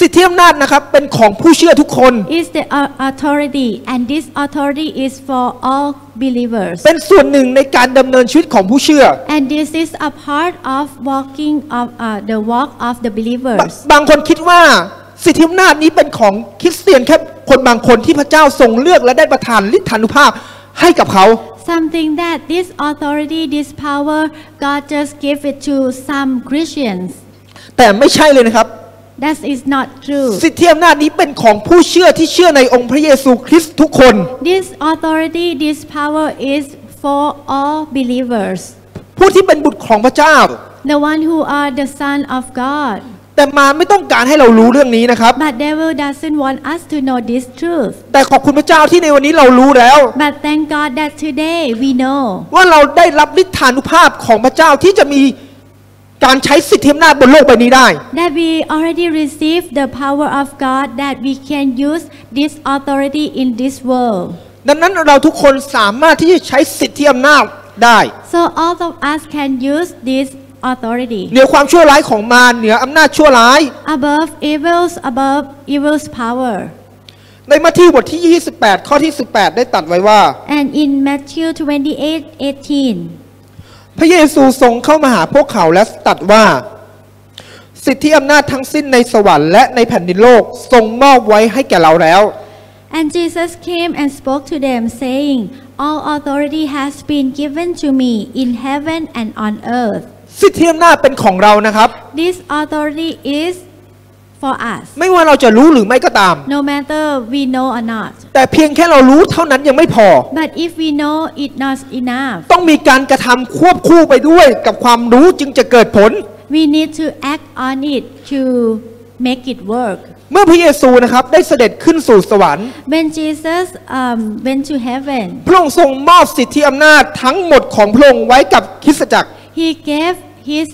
สิทธิอำนาจนะครับเป็นของผู้เชื่อทุกคน Is the uh, authority and this authority is for all believers. เป็นส่วนหนึ่งในการดำเนินชีวิตของผู้เชื่อ And this is a part of walking of uh, the walk of the บาง believers. บางคนคิดว่าสิทธิอำนาจนี้เป็นของคริสเตียนแค่คนบางคนที่พระเจ้าทรงเลือกและได้ประทานฤทธานุภาพ ให้กับเขา Something that this authority, this power, God just gave it to some Christians. แต่ไม่ใช่เลยนะครับ That is not true. สิทธิอำนาจนี้เป็นของผู้เชื่อที่เชื่อในองค์พระเยซูคริสต์ทุกคน This authority, this power is for all believers. ผู้ที่เป็นบุตรของพระเจ้า The one who are the son of God. แต่มารไม่ต้องการให้เรารู้เรื่องนี้นะครับ But devil doesn't want us to know this truth. แต่ขอบคุณพระเจ้าที่ในวันนี้เรารู้แล้ว But thank God that today we know ว่าเราได้รับฤทธานุภาพของพระเจ้าที่จะมีการใช้สิทธิอำนาจบนโลกใบนี้ได้ that we already received the power of God that we can use this authority in this world. ดังนั้นเราทุกคนสามารถที่จะใช้สิทธิอำนาจได้ So all of us can use this authority เหนือความชั่วร้ายของมารเหนืออำนาจชั่วร้าย above evils, above evil's power. ในมัทธิวบทที่ 28 ข้อที่ 18 ได้ตัดไว้ว่า And in Matthew 28 18, พระเยซูทรงเข้ามาหาพวกเขาและตรัดว่า สิทธิอำนาจทั้งสิ้นในสวรรค์และในแผ่นดินโลกทรงมอบไว้ให้แก่เราแล้ว and Jesus came and spoke to them, saying, All authority has been given to me in heaven and on earth. สิทธิอำนาจเป็นของเรานะครับ This authority is for us, ไม่ว่าเราจะรู้หรือไม่ก็ตาม no matter we know or not. แต่เพียงแค่เรารู้เท่านั้นยังไม่พอ But if we know it not enough, ต้องมีการกระทำควบคู่ไปด้วยกับความรู้จึงจะเกิดผล we need to act on it to make it work. เมื่อพระเยซูนะครับได้เสด็จขึ้นสู่สวรรค์ When Jesus um, went to heaven, พระองค์ทรงมอบสิทธิอำนาจทั้งหมดของพระองค์ไว้กับคริสตจักร he gave His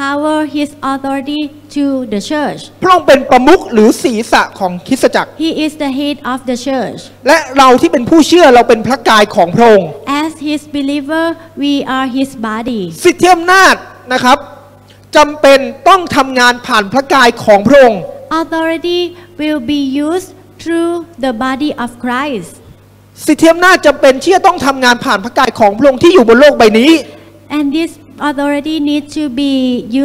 power, His authority to the church. พระองค์เป็นประมุขหรือศีรษะของคริสตจักร He is the head of the church. และเราที่เป็นผู้เชื่อเราเป็นพระกายของพระองค์ As His believer, we are His body. สิทธิอำนาจนะครับจำเป็นต้องทำงานผ่านพระกายของพระองค์ Authority will be used through the body of Christ. สิทธิอำนาจจำเป็นที่จะต้องทำงานผ่านพระกายของพระองค์ที่อยู่บนโลกใบนี้ And this authority needs to be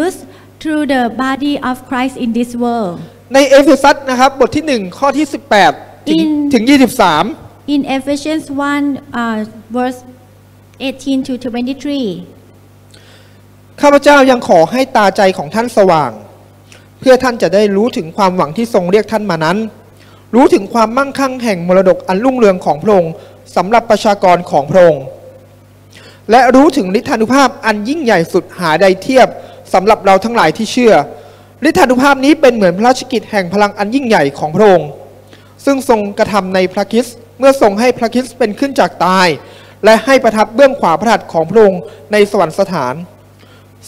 used through the body of Christ in this world. ในเอเฟซัสนะครับบทที่ 1 ข้อที่ 18 ถึง In- ถึง 23 In Ephesians 1, uh, verse 18 to 23. ข้าพเจ้ายังขอให้ตาใจของท่านสว่าง เพื่อท่านจะได้รู้ถึงความหวังที่ทรงเรียกท่านมานั้น รู้ถึงความมั่งคั่งแห่งมรดกอันรุ่งเรืองของพระองค์สำหรับประชากรของพระองค์ และรู้ถึงฤทธานุภาพอันยิ่งใหญ่สุดหาใดเทียบสำหรับเราทั้งหลายที่เชื่อฤทธานุภาพนี้เป็นเหมือนพระราชกิจแห่งพลังอันยิ่งใหญ่ของพระองค์ ซึ่งทรงกระทำในพระคิสเมื่อทรงให้พระคิสเป็นขึ้นจากตาย และให้ประทับเบื้องขวาพระหัตถ์ของพระองค์ในสวรรคสถาน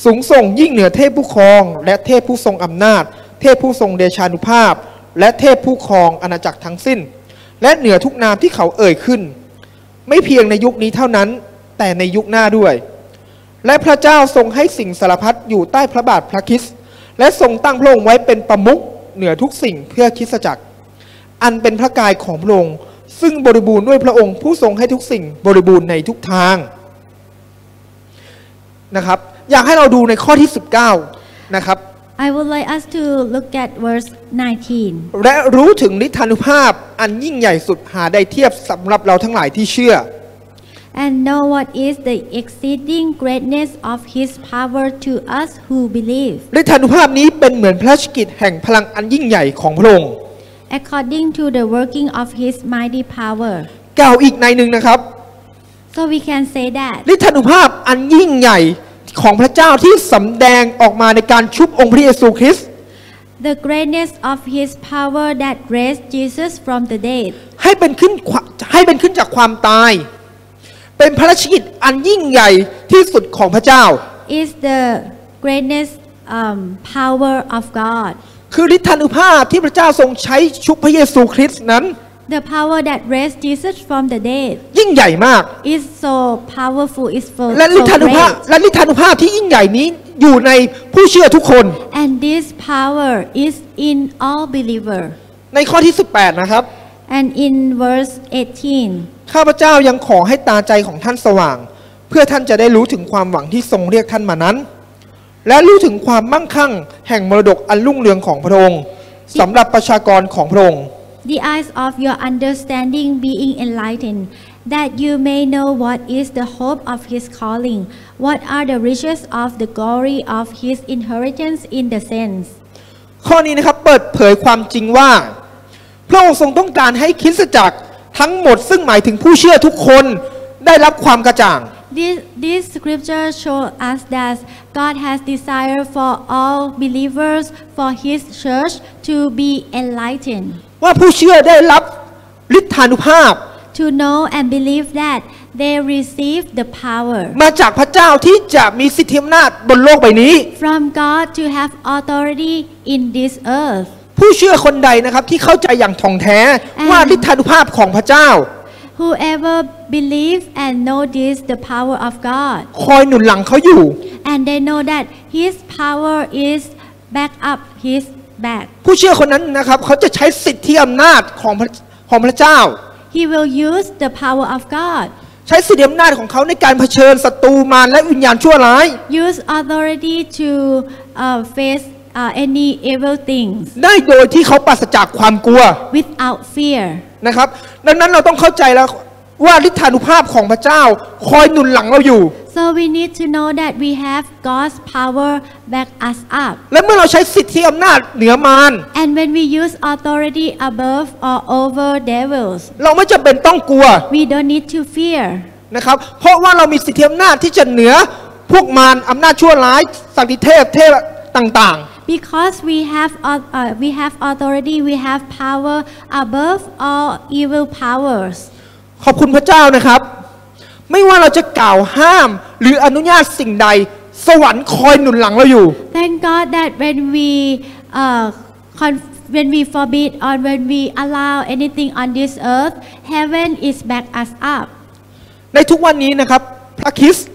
สูงส่งยิ่งเหนือเทพผู้ครอง และเทพผู้ทรงอำนาจ เทพผู้ทรงเดชานุภาพ และเทพผู้ครองอาณาจักรทั้งสิ้น และเหนือทุกนามที่เขาเอ่ยขึ้น ไม่เพียงในยุคนี้เท่านั้น แต่ในยุคหน้าด้วย และพระเจ้าทรงให้สิ่งสารพัดอยู่ใต้พระบาทพระคริสต์และทรงตั้งพระองค์ไว้เป็นประมุขเหนือทุกสิ่งเพื่อคริสตจักร อันเป็นพระกายของพระองค์ซึ่งบริบูรณ์ด้วยพระองค์ผู้ทรงให้ทุกสิ่งบริบูรณ์ในทุกทางนะครับอยากให้เราดูในข้อที่ 19 นะครับ I would like us to look at verse 19. และรู้ถึงฤทธานุภาพอันยิ่งใหญ่สุดหาได้เทียบสำหรับเราทั้งหลายที่เชื่อ And know what is the exceeding greatness of his power to us who believe, ฤทธานุภาพนี้เป็นเหมือนพระราชกิจแห่งพลังอันยิ่งใหญ่ของพระองค์ according to the working of his mighty power. กล่าวอีกในหนึ่งนะครับ So we can say that ฤทธานุภาพอันยิ่งใหญ่ของพระเจ้าที่สำแดงออกมาในการชุบองค์พระเยซูคริสต์ the greatness of his power that raised Jesus from the dead ให้เป็นขึ้นให้เป็นขึ้นจากความตาย เป็นพระราชกิจอันยิ่งใหญ่ที่สุดของพระเจ้า is the greatness um, power of God. คือฤทธานุภาพที่พระเจ้าทรงใช้ชุบพระเยซูคริสต์นั้น The power that raised Jesus from the dead ยิ่งใหญ่มาก is so powerful, is so, และฤทธา so นุภาพ great. และฤทธานุภาพที่ยิ่งใหญ่นี้อยู่ในผู้เชื่อทุกคน And this power is in all believer. ในข้อที่ 18 นะครับ And in verse 18, ข้าพเจ้ายังขอให้ตาใจของท่านสว่าง เพื่อท่านจะได้รู้ถึงความหวังที่ทรงเรียกท่านมานั้น และรู้ถึงความมั่งคั่ง แห่งมรดกอันรุ่งเรืองของพระองค์สำหรับประชากรของพระองค์ the eyes of your understanding being enlightened, that you may know what is the hope of his calling, what are the riches of the glory of his inheritance in the saints. ข้อนี้นะครับเปิดเผยความจริงว่า พระองค์ทรงต้องการให้คริสตจักรทั้งหมดซึ่งหมายถึงผู้เชื่อทุกคนได้รับความกระจ่าง This, this scripture show us that God has desire for all believers, for His church to be enlightened, ว่าผู้เชื่อได้รับฤทธานุภาพ to know and believe that they receive the power มาจากพระเจ้าที่จะมีสิทธิอำนาจบนโลกใบนี้ from God to have authority in this earth. ผู้เชื่อคนใดนะครับที่เข้าใจอย่างท่องแท้ว่าฤทธานุภาพของพระเจ้า Whoever believe and know this, the power of God, คอยหนุนหลังเขาอยู่ and they know that His power is back up His back. ผู้เชื่อคนนั้นนะครับเขาจะใช้สิทธิอำนาจของพระของพระเจ้า He will use the power of God. ใช้สิทธิอำนาจของเขาในการเผชิญศัตรูมารและวิญญาณชั่วร้าย use authority to uh, face uh, any evil things ได้โดยที่เขาปราศจากความกลัว without fear. นะครับดังนั้นเราต้องเข้าใจแล้วว่าฤทธานุภาพของพระเจ้าคอยหนุนหลังเราอยู่ So we need to know that we have God's power back us up. และเมื่อเราใช้สิทธิอำนาจเหนือมาร And when we use authority above or over devils, เราไม่จำเป็นต้องกลัว we don't need to fear นะครับเพราะว่าเรามีสิทธิอำนาจที่จะเหนือพวกมารอำนาจชั่วร้ายสักดิเทพเทพต่าง because we have au- uh, we have authority, we have power above all evil powers. ๆขอบคุณพระเจ้านะครับ ไม่ว่าเราจะกล่าวห้ามหรืออนุญาตสิ่งใด สวรรค์คอยหนุนหลังเราอยู่ Thank God that when we uh, conf- when we forbid or when we allow anything on this earth, heaven is back us up. ในทุกวันนี้นะครับ พระคริสต์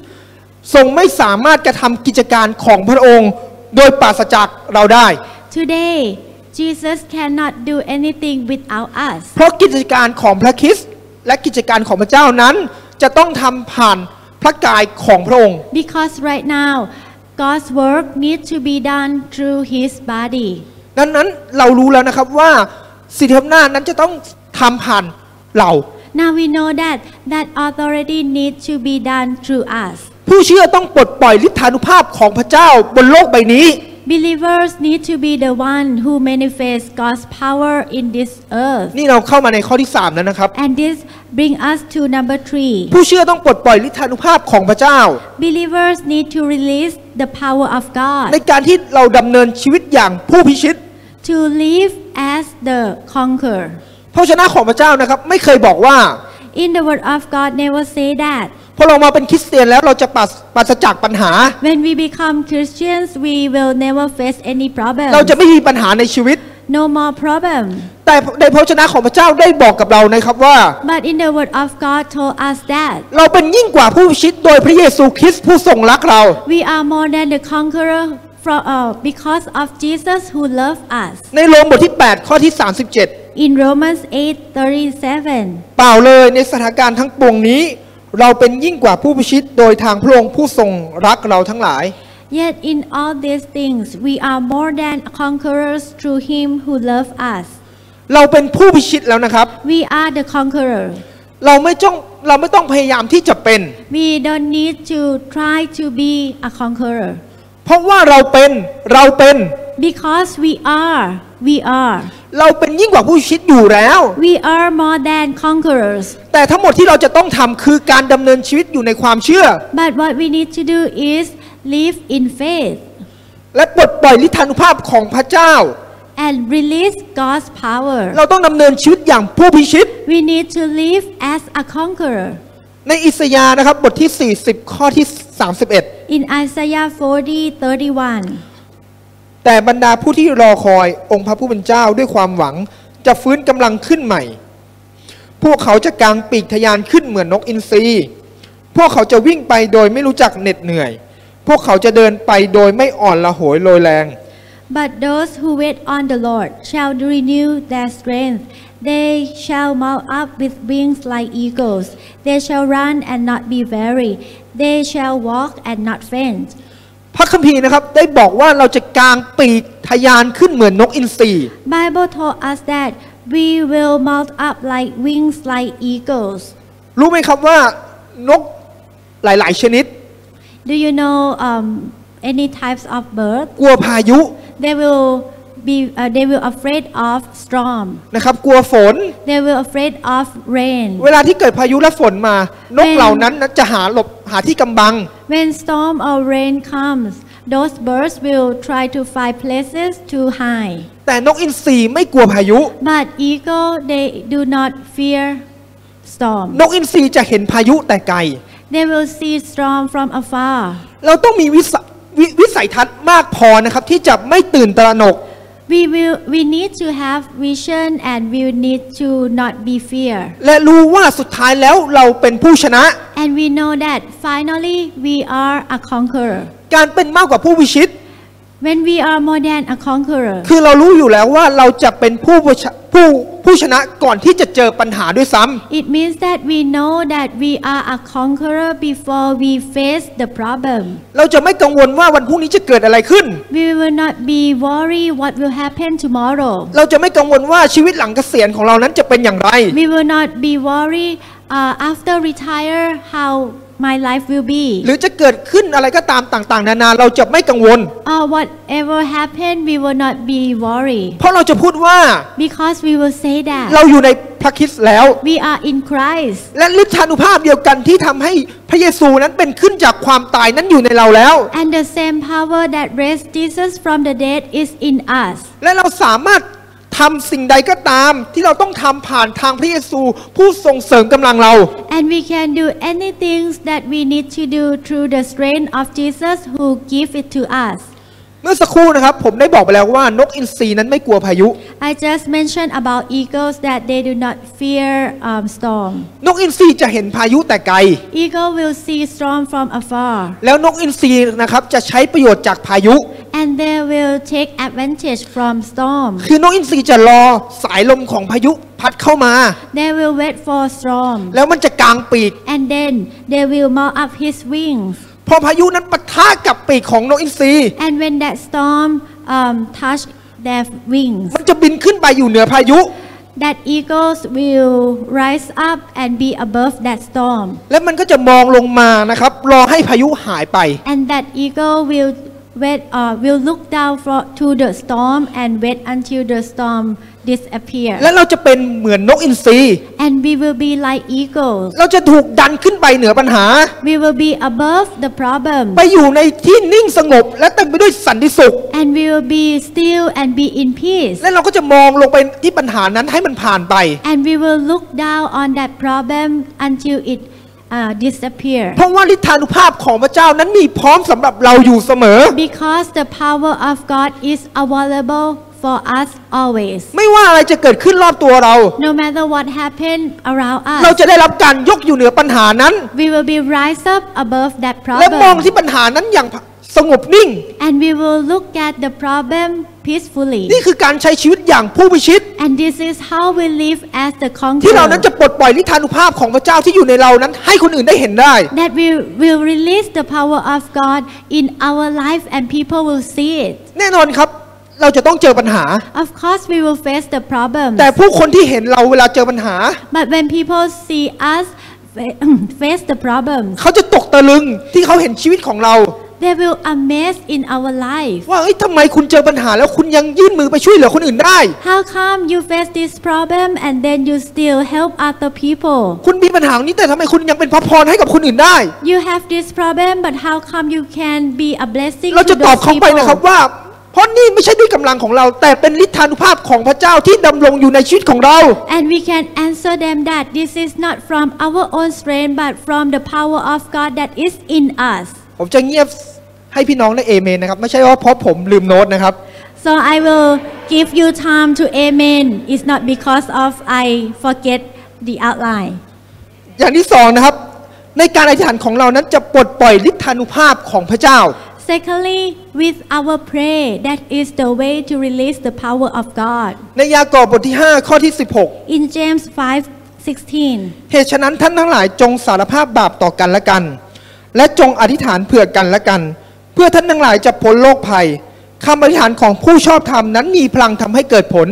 ทรงไม่สามารถกระทำกิจการของพระองค์ โดยปราศจากเราได้ Today, Jesus cannot do anything without us เพราะกิจการของพระคริสต์และกิจการของพระเจ้านั้น จะต้องทำผ่านพระกายของพระองค์ because right now God's work needs to be done through His body. ดังนั้นเรารู้แล้วนะครับว่าสิทธิอำนาจนั้นจะต้องทำผ่านเรา Now we know that that authority needs to be done through us. ผู้เชื่อต้องปลดปล่อยฤทธานุภาพของพระเจ้าบนโลกใบนี้ Believers need to be the one who manifests God's power in this earth. นี่เราเข้ามาในข้อที่ 3 แล้วนะครับ And this bring us to number three. ผู้เชื่อต้องปลดปล่อยฤทธานุภาพของพระเจ้า Believers need to release the power of ใน God การที่เราดำเนินชีวิตอย่างผู้พิชิต to live as the conqueror. พระวจนะของพระเจ้านะครับไม่เคยบอกว่า In the word of God never say that. พอเรามาเป็นคริสเตียนแล้วเราจะปราศปราศจากปัญหา When we become Christians, we will never face any เราจะ problem. ไม่มีปัญหาในชีวิต No more problem. แต่ในพระวจนะของพระเจ้าได้บอกกับเรานะครับว่า But in the word of God told us that เราเป็นยิ่งกว่าผู้พิชิตโดยพระเยซูคริสต์ผู้ทรงรักเรา we are more than the conqueror from, uh, because of Jesus who loved us. ในโรมบทที่ 8 ข้อที่ 37 In Romans 8:37. เปล่าเลยในสถานการณ์ทั้งปวงนี้ เราเป็นยิ่งกว่าผู้พิชิตโดยทางพระองค์ผู้ทรงรักเราทั้งหลาย Yet in all these things we are more than conquerors through him who loved us. เราเป็นผู้พิชิตแล้วนะครับ We are the conqueror. เราไม่จ้องเราไม่ต้องพยายามที่จะเป็น We don't need to try to be a conqueror เพราะว่าเราเป็นเราเป็น because we are. We are. เราเป็นยิ่งกว่าผู้พิชิตอยู่แล้ว We are more than conquerors. แต่ทั้งหมดที่เราจะต้องทำคือการดำเนินชีวิตอยู่ในความเชื่อ But what we need to do is live in faith และปลดปล่อยฤทธานุภาพของพระเจ้า and release God's power. เราต้องดำเนินชีวิตอย่างผู้พิชิต We need to live as a conqueror. ในอิสยาห์นะครับบทที่ 40 ข้อที่ 31 In Isaiah 40 31. แต่บรรดาผู้ที่รอคอยองค์พระผู้เป็นเจ้าด้วยความหวัง จะฟื้นกำลังขึ้นใหม่ พวกเขาจะกางปีกทยานขึ้นเหมือนนกอินทรีพวกเขาจะวิ่งไปโดยไม่รู้จักเหน็ดเหนื่อย พวกเขาจะเดินไปโดยไม่อ่อนละโหยโรยแรง But those who wait on the Lord shall renew their strength. They shall mount up with wings like eagles. They shall run and not be weary. They shall walk and not faint. พระคัมภีร์นะครับได้บอกว่าเราจะกางปีกทะยานขึ้นเหมือนนกอินทรี Bible told us that we will mount up like wings like eagles. รู้ไหมครับว่านกหลาย ๆ ชนิด Do you know um, any types of bird? กลัวพายุ They will be uh, they will afraid of storm. นะครับกลัวฝน They will afraid of rain. เวลาที่เกิดพายุและฝนมา นกเป็นเหล่านั้นนะจะหาหลบหาที่กำบัง When storm or rain comes, those birds will try to find places to hide. แต่นกอินทรีไม่กลัวพายุ But eagle they do not fear storm. นกอินทรีจะเห็นพายุแต่ไกล They will see storm from afar. เราต้องมีวิสววิสัยทัศน์มากพอนะครับที่จะไม่ตื่นตระหนก We will we need to have vision and we need to not be fear. และรู้ว่าสุดท้ายแล้วเราเป็นผู้ชนะ And we know that finally we are a conqueror. การเป็นมากกว่าผู้พิชิต When we are more than a conqueror, คือเรารู้อยู่แล้วว่าเราจะเป็นผู้ผู้ช ผู้ผู้ชนะก่อนที่จะเจอปัญหาด้วยซ้ำ it means that we know that we are a conqueror before we face the problem. เราจะไม่กังวลว่าวันพรุ่งนี้จะเกิดอะไรขึ้น We will not be worried what will happen tomorrow. เราจะไม่กังวลว่าชีวิตหลังเกษียณของเรานั้นจะเป็นอย่างไร We will not be worried uh, after retire how my life will be. หรือจะเกิดขึ้นอะไรก็ตามต่างๆ นานาเราจะไม่กังวล Or whatever happen, we will not be worried เพราะเราจะพูดว่า because we will say that เราอยู่ในพระคริสต์แล้ว we are in Christ. และฤทธานุภาพเดียวกันที่ทำให้พระเยซูนั้นเป็นขึ้นจากความตายนั้นอยู่ในเราแล้ว And the same power that raised Jesus from the dead is in us. และเราสามารถ ทำสิ่งใดก็ตามที่เราต้องทำผ่านทางพระเยซูผู้ส่งเสริมกำลังเรา And we can do anything that we need to do through the strength of Jesus who give it to us. เมื่อสักครู่นะครับผมได้บอกไปแล้วว่านกอินทรีนั้นไม่กลัวพายุ I just mentioned about eagles that they do not fear um, storm. นกอินทรีจะเห็นพายุแต่ไกล Eagle will see storm from afar, แล้วนกอินทรีนะครับจะใช้ประโยชน์จากพายุ and they will take advantage from storm. คือนกอินทรีจะรอสายลมของพายุพัดเข้ามา They will wait for storm, แล้วมันจะกางปีก and then they will mount up his wings. พอพายุนั้นปะทะกับปีกของนกอินทรี And when that storm um, touch their wings, มันจะบินขึ้นไปอยู่เหนือพายุ that eagles will rise up and be above that storm. และมันก็จะมองลงมานะครับ รอให้พายุหายไป And that eagle will wait, uh, will look down for, to the storm and wait until the storm disappear. และเราจะเป็นเหมือนนกอินทรี And we will be like eagles. เราจะถูกดันขึ้นไปเหนือปัญหา We will be above the problem. ไปอยู่ในที่นิ่งสงบ และเต็มไปด้วยสันติสุข And we will be still and be in peace. และเราก็จะมองลงไปที่ปัญหานั้นให้มันผ่านไป And we will look down on that problem until it uh, disappear. เพราะว่าฤทธานุภาพของพระเจ้านั้นมีพร้อมสำหรับเราอยู่เสมอ Because the power of God is available for us always. ไม่ว่าอะไรจะเกิดขึ้นรอบตัวเรา No matter what happened around เรา us, จะได้รับการยกอยู่เหนือปัญหานั้น we will be rise up above that และมอง problem. ที่ปัญหานั้นอย่าง สงบนิ่ง And we will look at the problem peacefully. นี่คือการใช้ชีวิตอย่างผู้พิชิต And this is how we live as the ที่เรานั้น conqueror. จะปลดปล่อยฤทธานุภาพของพระเจ้าที่อยู่ในเรานั้นให้คนอื่นได้เห็นได้ That we will release the power of God in our life and people will see it. แน่นอนครับเราจะต้องเจอปัญหา Of course, we will face the problems. แต่ผู้คนที่เห็นเราเวลาเจอปัญหา But when people see us fa- face the problems, เขาจะตกตะลึงที่เขาเห็นชีวิตของเรา they will amaze in our life. ว่าเอ้ยทำไมคุณเจอปัญหาแล้วคุณยังยื่นมือไปช่วยเหลือคนอื่นได้ How come you face this problem and then you still help other people? คุณมีปัญหานี้แต่ทำไมคุณยังเป็นพระพรให้กับคนอื่นได้ You have this problem, but how come you can be a blessing เรา to จะตอบ those เขาไปนะครับ people? ว่าเพราะนี่ไม่ใช่ด้วยกำลังของเรา แต่เป็นฤทธานุภาพของพระเจ้าที่ดำรงอยู่ในชีวิตของเรา And we can answer them that this is not from our own strength, but from the power of God that is in us. ผมจะเงียบ ให้พี่น้องได้เอเมนนะครับ ไม่ใช่ว่าเพราะผมลืมโน้ตนะครับ So I will give you time to amen. It's not because of I forget the outline. อย่างที่สองนะครับ ในการอธิษฐานของเรานั้นจะปลดปล่อยฤทธานุภาพของพระเจ้า Secondly, with our prayer, that is the way to release the power of God. ในยากอบบทที่ 5 ข้อที่ In James 5:16, 16 เหตุฉะนั้นท่านทั้งหลายจงสารภาพบาปต่อกันและกัน และจงอธิษฐานเผื่อกันและกัน เพื่อท่านทั้งหลายจะพ้นโรคภัยคำอธิษฐานของผู้ชอบธรรมนั้นมีพลังทำให้เกิดผล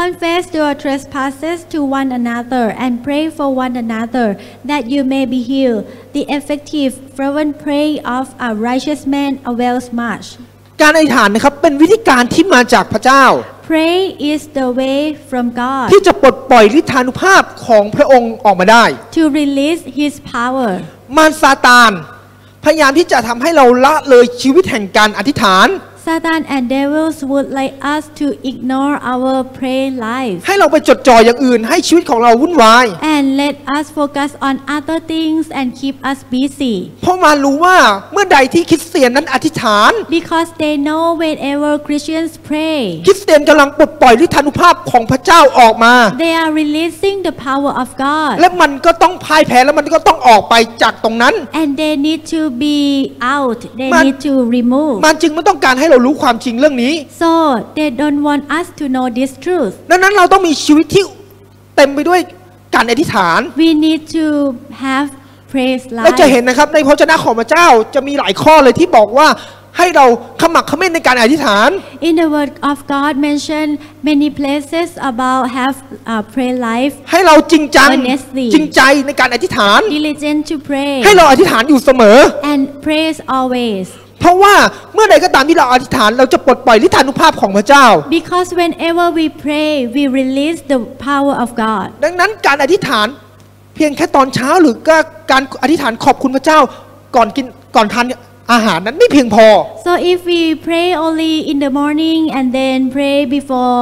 confess your trespasses to one another and pray for one another that you may be healed. The effective fervent prayer of a righteous man avails much. การอธิษฐานนะครับเป็นวิธีการที่มาจากพระเจ้า Pray is the way from God ที่จะปลดปล่อยฤทธานุภาพของพระองค์ออกมาได้ to release His power. มารซาตาน พยายามที่จะทำให้เราละเลยชีวิตแห่งการอธิษฐาน Satan and devils would like us to ignore our prayer life ให้เราไปจดจ่ออย่างอื่นให้ชีวิตของเราวุ่นวาย and let us focus on other things and keep us busy เพราะมารรู้ว่าเมื่อใดที่คริสเตียนนั้นอธิษฐาน because they know whenever Christians pray คริสเตียนกำลังปลดปล่อยฤทธานุภาพของพระเจ้าออกมา they are releasing the power of God และมันก็ต้องพ่ายแพ้แล้วมันก็ต้องออกไปจากตรงนั้น and they need to be out they Man- need to remove มันจึงไม่ต้องการให้เรารู้ความจริงเรื่องนี้ so they don't want us to know this truth ดังนั้นเราต้องมีชีวิตที่เต็มไปด้วยการอธิษฐาน we need to have praise และจะ life เห็นนะครับในพระเจ้าของพระเจ้าจะมีหลายข้อเลยที่บอกว่าให้เราขมักเขม้นในการอธิษฐาน In the Word of God, mention many places about have uh, prayer life, ให้เราจริงจัง Honestly จริงใจในการอธิษฐาน diligent to pray, ให้เราอธิษฐานอยู่เสมอ and praise always. เพราะว่าเมื่อใดก็ตามที่เราอธิษฐานเราจะปลดปล่อยฤทธานุภาพของพระเจ้า Because whenever we pray, we release the power of God. ดังนั้นการอธิษฐานเพียงแค่ตอนเช้าหรือก็การอธิษฐานขอบคุณพระเจ้าก่อนกินก่อนทานอาหารนั้นไม่เพียงพอ So if we pray only in the morning and then pray before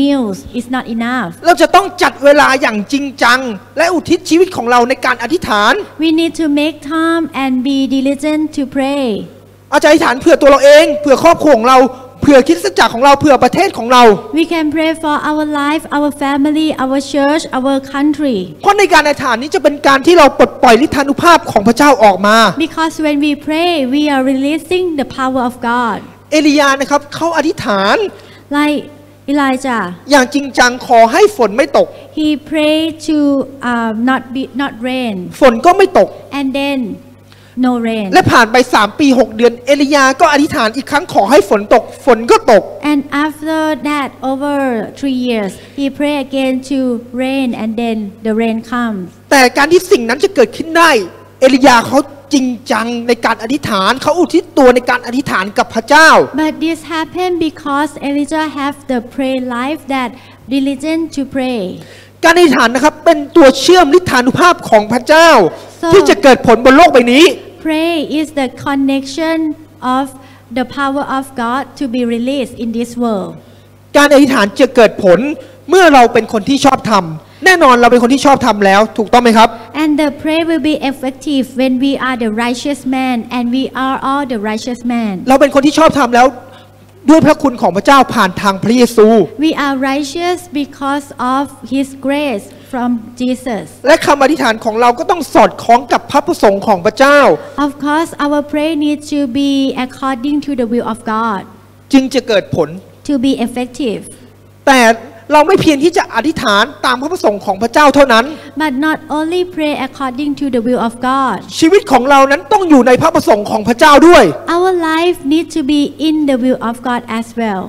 meals is not enough. เราจะต้องจัดเวลาอย่างจริงจัง และอุทิศชีวิตของเราในการอธิษฐาน We need to make time and be diligent to pray. อาจารย์อธิษฐานเผื่อตัวเราเองเผื่อครอบครัวของเราเผื่อคริดจักรของเราเผื่อประเทศของเรา We can pray for our life, our family, our church, our country. เพราะในการอธิษฐานนี้จะเป็นการที่เราปลดปล่อยฤทธานุภาพของพระเจ้าออกมา Because when we pray, we are releasing the power of God. เอลียานะครับเขาอธิษฐาน Like Elijah, อย่างจริงจังขอให้ฝนไม่ตก he prayed to um, not be not rain, ฝนก็ไม่ตก and then no rain. และผ่านไป 3 ปี 6 เดือน เอลียาก็อธิษฐานอีกครั้งขอให้ฝนตก ฝนก็ตก And after that, over three years, he prayed again to rain, and then the rain comes. แต่การที่สิ่งนั้นจะเกิดขึ้นได้ เอลียาเขาจริงจังในการอธิษฐานเขาอุทิศตัวในการอธิษฐานกับพระเจ้า But this happened because Elijah have the pray life that diligent to pray. การอธิษฐานนะครับเป็นตัวเชื่อมฤทธานุภาพของพระเจ้า So- ที่จะเกิดผลบนโลกใบนี้ Pray is the connection of the power of God to be released in this world. การอธิษฐานจะเกิดผลเมื่อเราเป็นคนที่ชอบทำแน่นอนเราเป็นคนที่ชอบทำแล้วถูกต้องไหมครับ And the prayer will be effective when we are the righteous man, and we are all the righteous man. เราเป็นคนที่ชอบทำแล้ว ด้วยพระคุณของพระเจ้าผ่านทางพระเยซู We are righteous because of His grace from Jesus. และคำอธิษฐานของเราก็ต้องสอดคล้องกับพระประสงค์ของพระเจ้า Of course, our prayer needs to be according to the will of God จึงจะเกิดผล to be effective. แต่ เราไม่เพียงที่จะอธิษฐานตามพระประสงค์ของพระเจ้าเท่านั้น But not only pray according to the will of God. ชีวิตของเรานั้นต้องอยู่ในพระประสงค์ของพระเจ้าด้วย Our life needs to be in the will of God as well.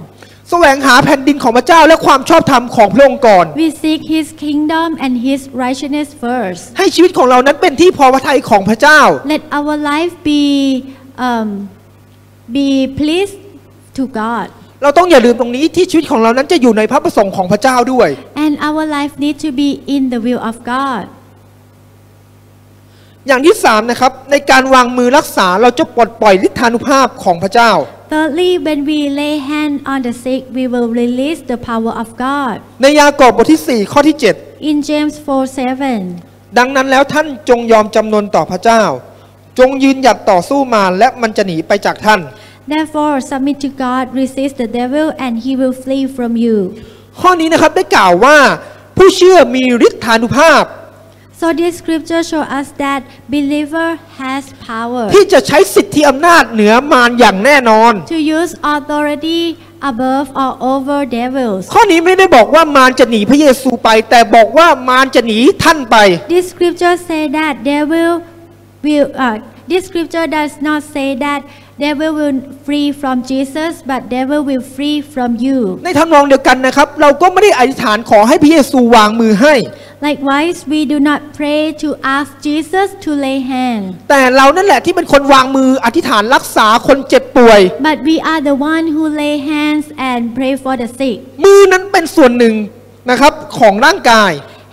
แสวงหาแผ่นดินของพระเจ้าและความชอบธรรมของพระองค์ก่อน We seek His kingdom and His righteousness first. ให้ชีวิตของเรานั้นเป็นที่พอพระทัยของพระเจ้า Let our life be um, be pleased to God. เราต้องอย่าลืมตรงนี้ที่ชีวิตของเรานั้นจะอยู่ในพระประสงค์ของพระเจ้าด้วย And our life needs to be in the will of God. อย่างที่สามนะครับในการวางมือรักษาเราจะปลดปล่อยฤทธานุภาพของพระเจ้า Thirdly, when we lay hand on the sick, we will release the power of God. ในยากอบบทที่ 4 ข้อที่ In James 4 7. 7ดังนั้นแล้วท่านจงยอมจำนนต่อพระเจ้า จงยืนหยัดต่อสู้มารและมันจะหนีไปจากท่าน Therefore, submit to God, resist the devil, and he will flee from you. ข้อนี้นะครับได้กล่าวว่าผู้เชื่อมีฤทธานุภาพ So this scripture show us that believer has power ที่จะใช้สิทธิอำนาจเหนือมารอย่างแน่นอน to use authority above or over devils. ข้อนี้ไม่ได้บอกว่ามารจะหนีพระเยซูไป แต่บอกว่ามารจะหนีท่านไป This scripture say that devil will. Uh, this scripture does not say that devil will free from Jesus, but devil will free from you. ในทำนองเดียวกันนะครับ เราก็ไม่ได้อธิษฐานขอให้พระเยซูวางมือให้ Likewise, we do not pray to ask Jesus to lay hand, แต่เรานั่นแหละที่เป็นคนวางมืออธิษฐานรักษาคนเจ็บป่วย but we are the one who lay hands and pray for the sick. มือนั้นเป็นส่วนหนึ่งนะครับของร่างกาย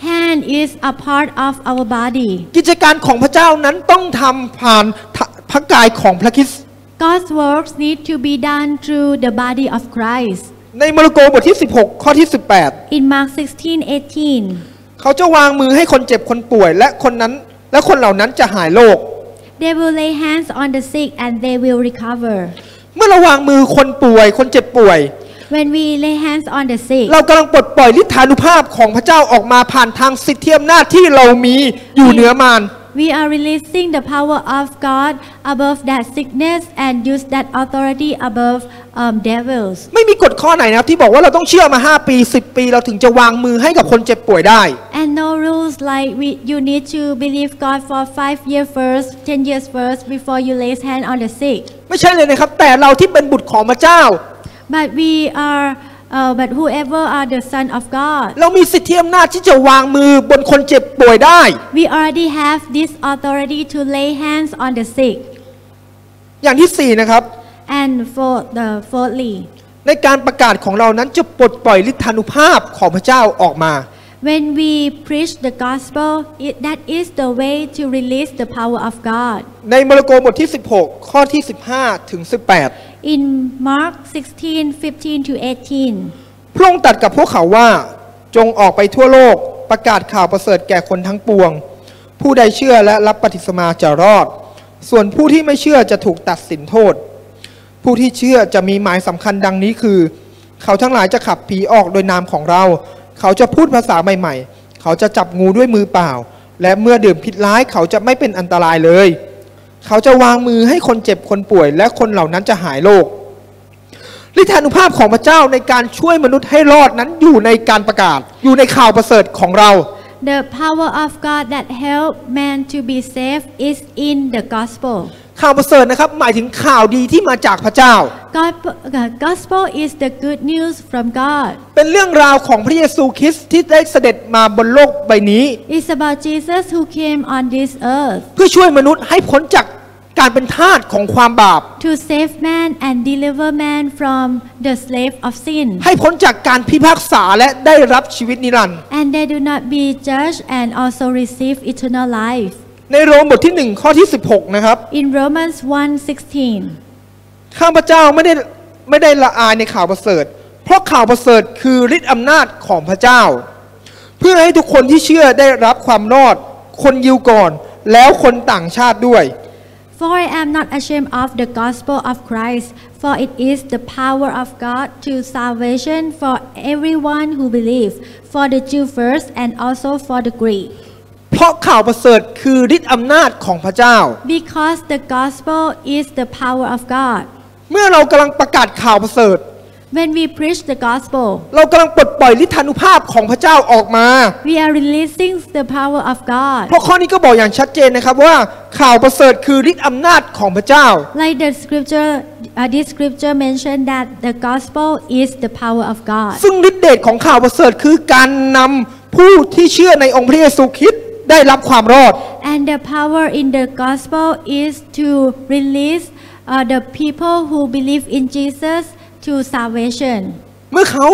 Hand is a part of our body. กิจการของพระเจ้านั้นต้องทำผ่านทะพระกายของพระคริสต์ God's works need to be done through the body of Christ. ในมาระโกบทที่ 16 ข้อที่ In Mark 16 18, 18 เขาจะวางมือให้คนเจ็บคนป่วยและคนนั้น และคนเหล่านั้นจะหายโรค they will lay hands on the sick and they will recover. เมื่อเราวางมือคนป่วย คนเจ็บป่วย When we lay hands on the sick, เรากำลังปลดปล่อยฤทธานุภาพของพระเจ้าออกมาผ่านทางสิทธิอำนาจที่เรามีอยู่เหนือมาร we are releasing the power of God above that sickness and use that authority above um, devils. ไม่มีกฎข้อไหนนะครับที่บอกว่าเราต้องเชื่อมา 5 ปี 10 ปี เราถึงจะวางมือให้กับคนเจ็บป่วยได้ And no rules like we, you need to believe God for five years first, ten years first before you lay hand on the sick. ไม่ใช่เลยนะครับ แต่เราที่เป็นบุตรของพระเจ้า But we are, uh, but whoever are the son of God, เรามีสิทธิอำนาจที่จะวางมือบนคนเจ็บป่วยได้ we already have this authority to lay hands on the sick. อย่างที่4นะครับ And for the fourthly, ในการประกาศของเรานั้นจะปลดปล่อยฤทธานุภาพของพระเจ้าออกมา when we preach the gospel, it, that is the way to release the power of God. ในมาระโกบทที่ 16 ข้อที่ 15 ถึง 18 In Mark 16, 15 to 18, พระองค์ตรัดกับพวกเขาว่า จงออกไปทั่วโลกประกาศข่าวประเสริฐแก่คนทั้งปวง ผู้ใดเชื่อและรับปฏิสมาจะรอด ส่วนผู้ที่ไม่เชื่อจะถูกตัดสินโทษ ผู้ที่เชื่อจะมีหมายสำคัญดังนี้คือ เขาทั้งหลายจะขับผีออกโดยนามของเรา เขาจะพูดภาษาใหม่ ๆ เขาจะจับงูด้วยมือเปล่า และเมื่อดื่มพิษร้ายเขาจะไม่เป็นอันตรายเลย เขาจะวางมือให้คนเจ็บคนป่วย และคนเหล่านั้นจะหายโรคฤทธานุภาพของพระเจ้าในการช่วยมนุษย์ให้รอดนั้นอยู่ในการประกาศ อยู่ในข่าวประเสริฐของเรา The power of God that help man to be saved is in the gospel. ข่าวประเสริฐนะครับหมายถึงข่าวดีที่มาจากพระเจ้า God, uh, gospel is the good news from God. เป็นเรื่องราวของพระเยซูคริสต์ที่ได้เสด็จมาบนโลกใบนี้ It's about Jesus who came on this earth เพื่อช่วยมนุษย์ให้พ้นจากการเป็นทาสของความบาป to save man and deliver man from the slave of sin. ให้พ้นจากการพิพากษาและได้รับชีวิตนิรันดร์ And they do not be judged and also receive eternal life. ในโรมบทที่หนึ่งข้อที่16นะครับ In Romans 1:16, ข้าพเจ้าไม่ได้ไม่ได้ละอายในข่าวประเสริฐ เพราะข่าวประเสริฐคือฤทธิ์อำนาจของพระเจ้า เพื่อให้ทุกคนที่เชื่อได้รับความรอด คนยิวก่อน แล้วคนต่างชาติด้วย For I am not ashamed of the gospel of Christ, for it is the power of God to salvation for everyone who believes, for the Jew first and also for the Greek. เพราะข่าวประเสริฐคือฤทธิ์อำนาจของพระเจ้า Because the gospel is the power of God. เมื่อเรากำลังประกาศข่าวประเสริฐ When we preach the gospel, เรากำลังปลดปล่อยฤทธานุภาพของพระเจ้าออกมา we are releasing the power of God. เพราะข้อนี้ก็บอกอย่างชัดเจนนะครับว่าข่าวประเสริฐคือฤทธิ์อำนาจของพระเจ้า Like the scripture, uh, this scripture mentioned that the gospel is the power of God. ซึ่งฤทธิเดชของข่าวประเสริฐคือการนำผู้ที่เชื่อในองค์พระเยซูคริสต์ ได้รับความรอด And the power in the gospel is to release uh, the people who believe in Jesus to salvation. เมื่อเขา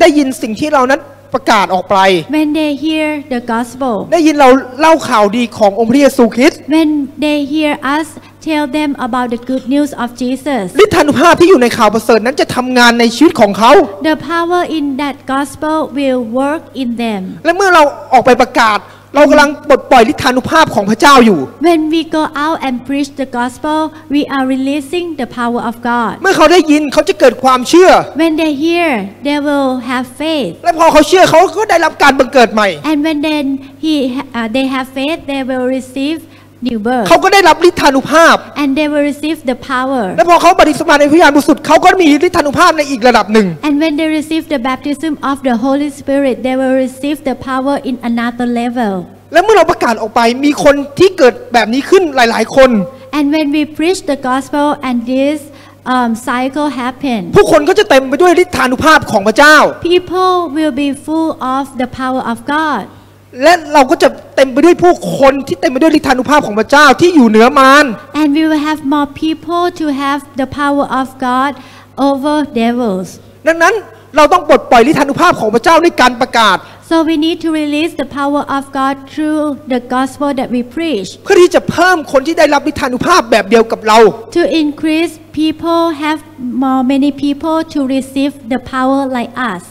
ได้ยินสิ่งที่เรานั้นประกาศออกไป When they hear the gospel, ได้ยินเราเล่าข่าวดีขององค์พระเยซูคริสต์ when they hear us tell them about the good news of Jesus, ฤทธานุภาพที่อยู่ในข่าวประเสริฐนั้นจะทำงานในชีวิตของเขา the power in that gospel will work in them. และเมื่อเราออกไปประกาศ เรากำลังปลดปล่อยฤทธานุภาพของพระเจ้าอยู่ When we go out and preach the gospel, we are releasing the power of God. เมื่อเขาได้ยินเขาจะเกิดความเชื่อ When they hear, they will have faith. และพอเขาเชื่อเขาก็ได้รับการบังเกิดใหม่ And when then he, uh, they have faith, they will receive new birth. เขาก็ได้รับฤทธานุภาพ And they will receive the power. และพอเขาปฏิสมาในพระยานบริสุทธิ์เขาก็มีฤทธานุภาพในอีกระดับหนึ่ง And when they receive the baptism of the Holy Spirit, they will receive the power in another level. และเมื่อเราประกาศออกไปมีคนที่เกิดแบบนี้ขึ้นหลาย ๆ คน And when we preach the gospel and this um, cycle happen, ผู้คนก็จะเต็มไปด้วยฤทธานุภาพของพระเจ้า people will be full of the power of God. และเราก็จะเต็มไปด้วยผู้คนที่เต็มไปด้วยฤทธานุภาพของพระเจ้าที่อยู่เหนือมาร And we will have more people to have the power of God over devils. ดังนั้นเราต้องปลดปล่อยฤทธานุภาพของพระเจ้าในการประกาศ So we need to release the power of God through the gospel that we preach เพื่อที่จะเพิ่มคนที่ได้รับฤทธานุภาพแบบเดียวกับเรา to increase people have more many people to receive the power like us.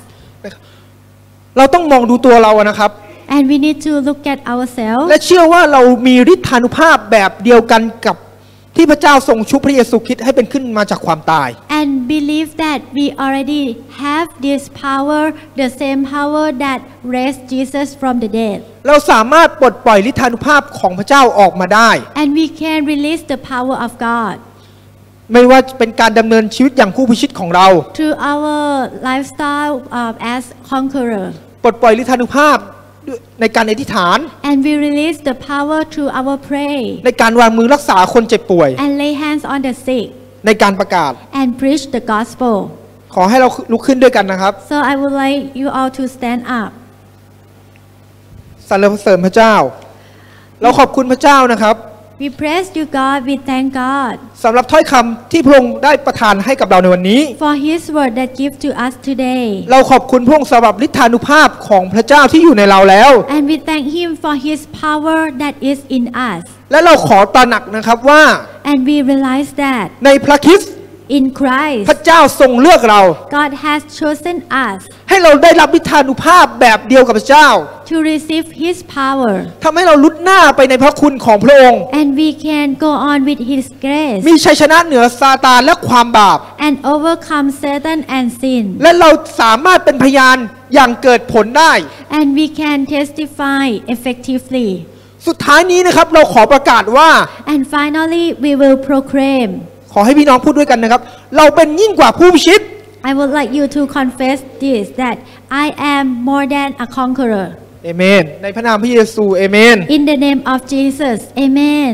เราต้องมองดูตัวเราอะนะครับ And we need to look at ourselves และเชื่อว่าเรามีฤทธานุภาพแบบเดียวกันกับที่พระเจ้าทรงชุบพระเยซูคริสต์ให้เป็นขึ้นมาจากความตาย and believe that we already have this power, the same power that raised Jesus from the dead. เราสามารถปลดปล่อยฤทธานุภาพของพระเจ้าออกมาได้ And we can release the power of God ไม่ว่าจะเป็นการดำเนินชีวิตอย่างผู้พิชิตของเรา through our lifestyle uh, as conqueror. ปลดปล่อยฤทธานุภาพ ในการอธิษฐาน And we release the power through our pray ในการวางมือรักษาคนเจ็บป่วย and lay hands on the sick ในการประกาศ and preach the gospel. ขอให้เราลุกขึ้นด้วยกันนะครับ So I would like you all to stand up. สรรเสริญพระเจ้า เราขอบคุณพระเจ้านะครับ We praise you, God. We thank God สำหรับถ้อยคำที่พระองค์ได้ประทานให้กับเราในวันนี้ for His word that give to us today. เราขอบคุณพระองค์สำหรับฤทธานุภาพของพระเจ้าที่อยู่ในเราแล้ว And we thank Him for His power that is in us. และเราขอตระหนักนะครับว่า And we realize that ในพระคริสต์ in Christ. พระเจ้าทรงเลือกเรา God has chosen us ให้เราได้รับวิธานุภาพแบบเดียวกับพระเจ้า to receive His power, ทำให้เราลุดหน้าไปในพระคุณของพระองค์ and we can go on with His grace มีชัยชนะเหนือซาตานและความบาป and overcome Satan and sin. และเราสามารถเป็นพยานอย่างเกิดผลได้ And we can testify effectively. สุดท้ายนี้นะครับเราขอประกาศว่า And finally, we will proclaim. ขอให้พี่น้องพูดด้วยกันนะครับ เราเป็นยิ่งกว่าผู้พิชิต I would like you to confess this that I am more than a conqueror. เอเมนในพระนามพระเยซูเอเมน In the name of Jesus, Amen.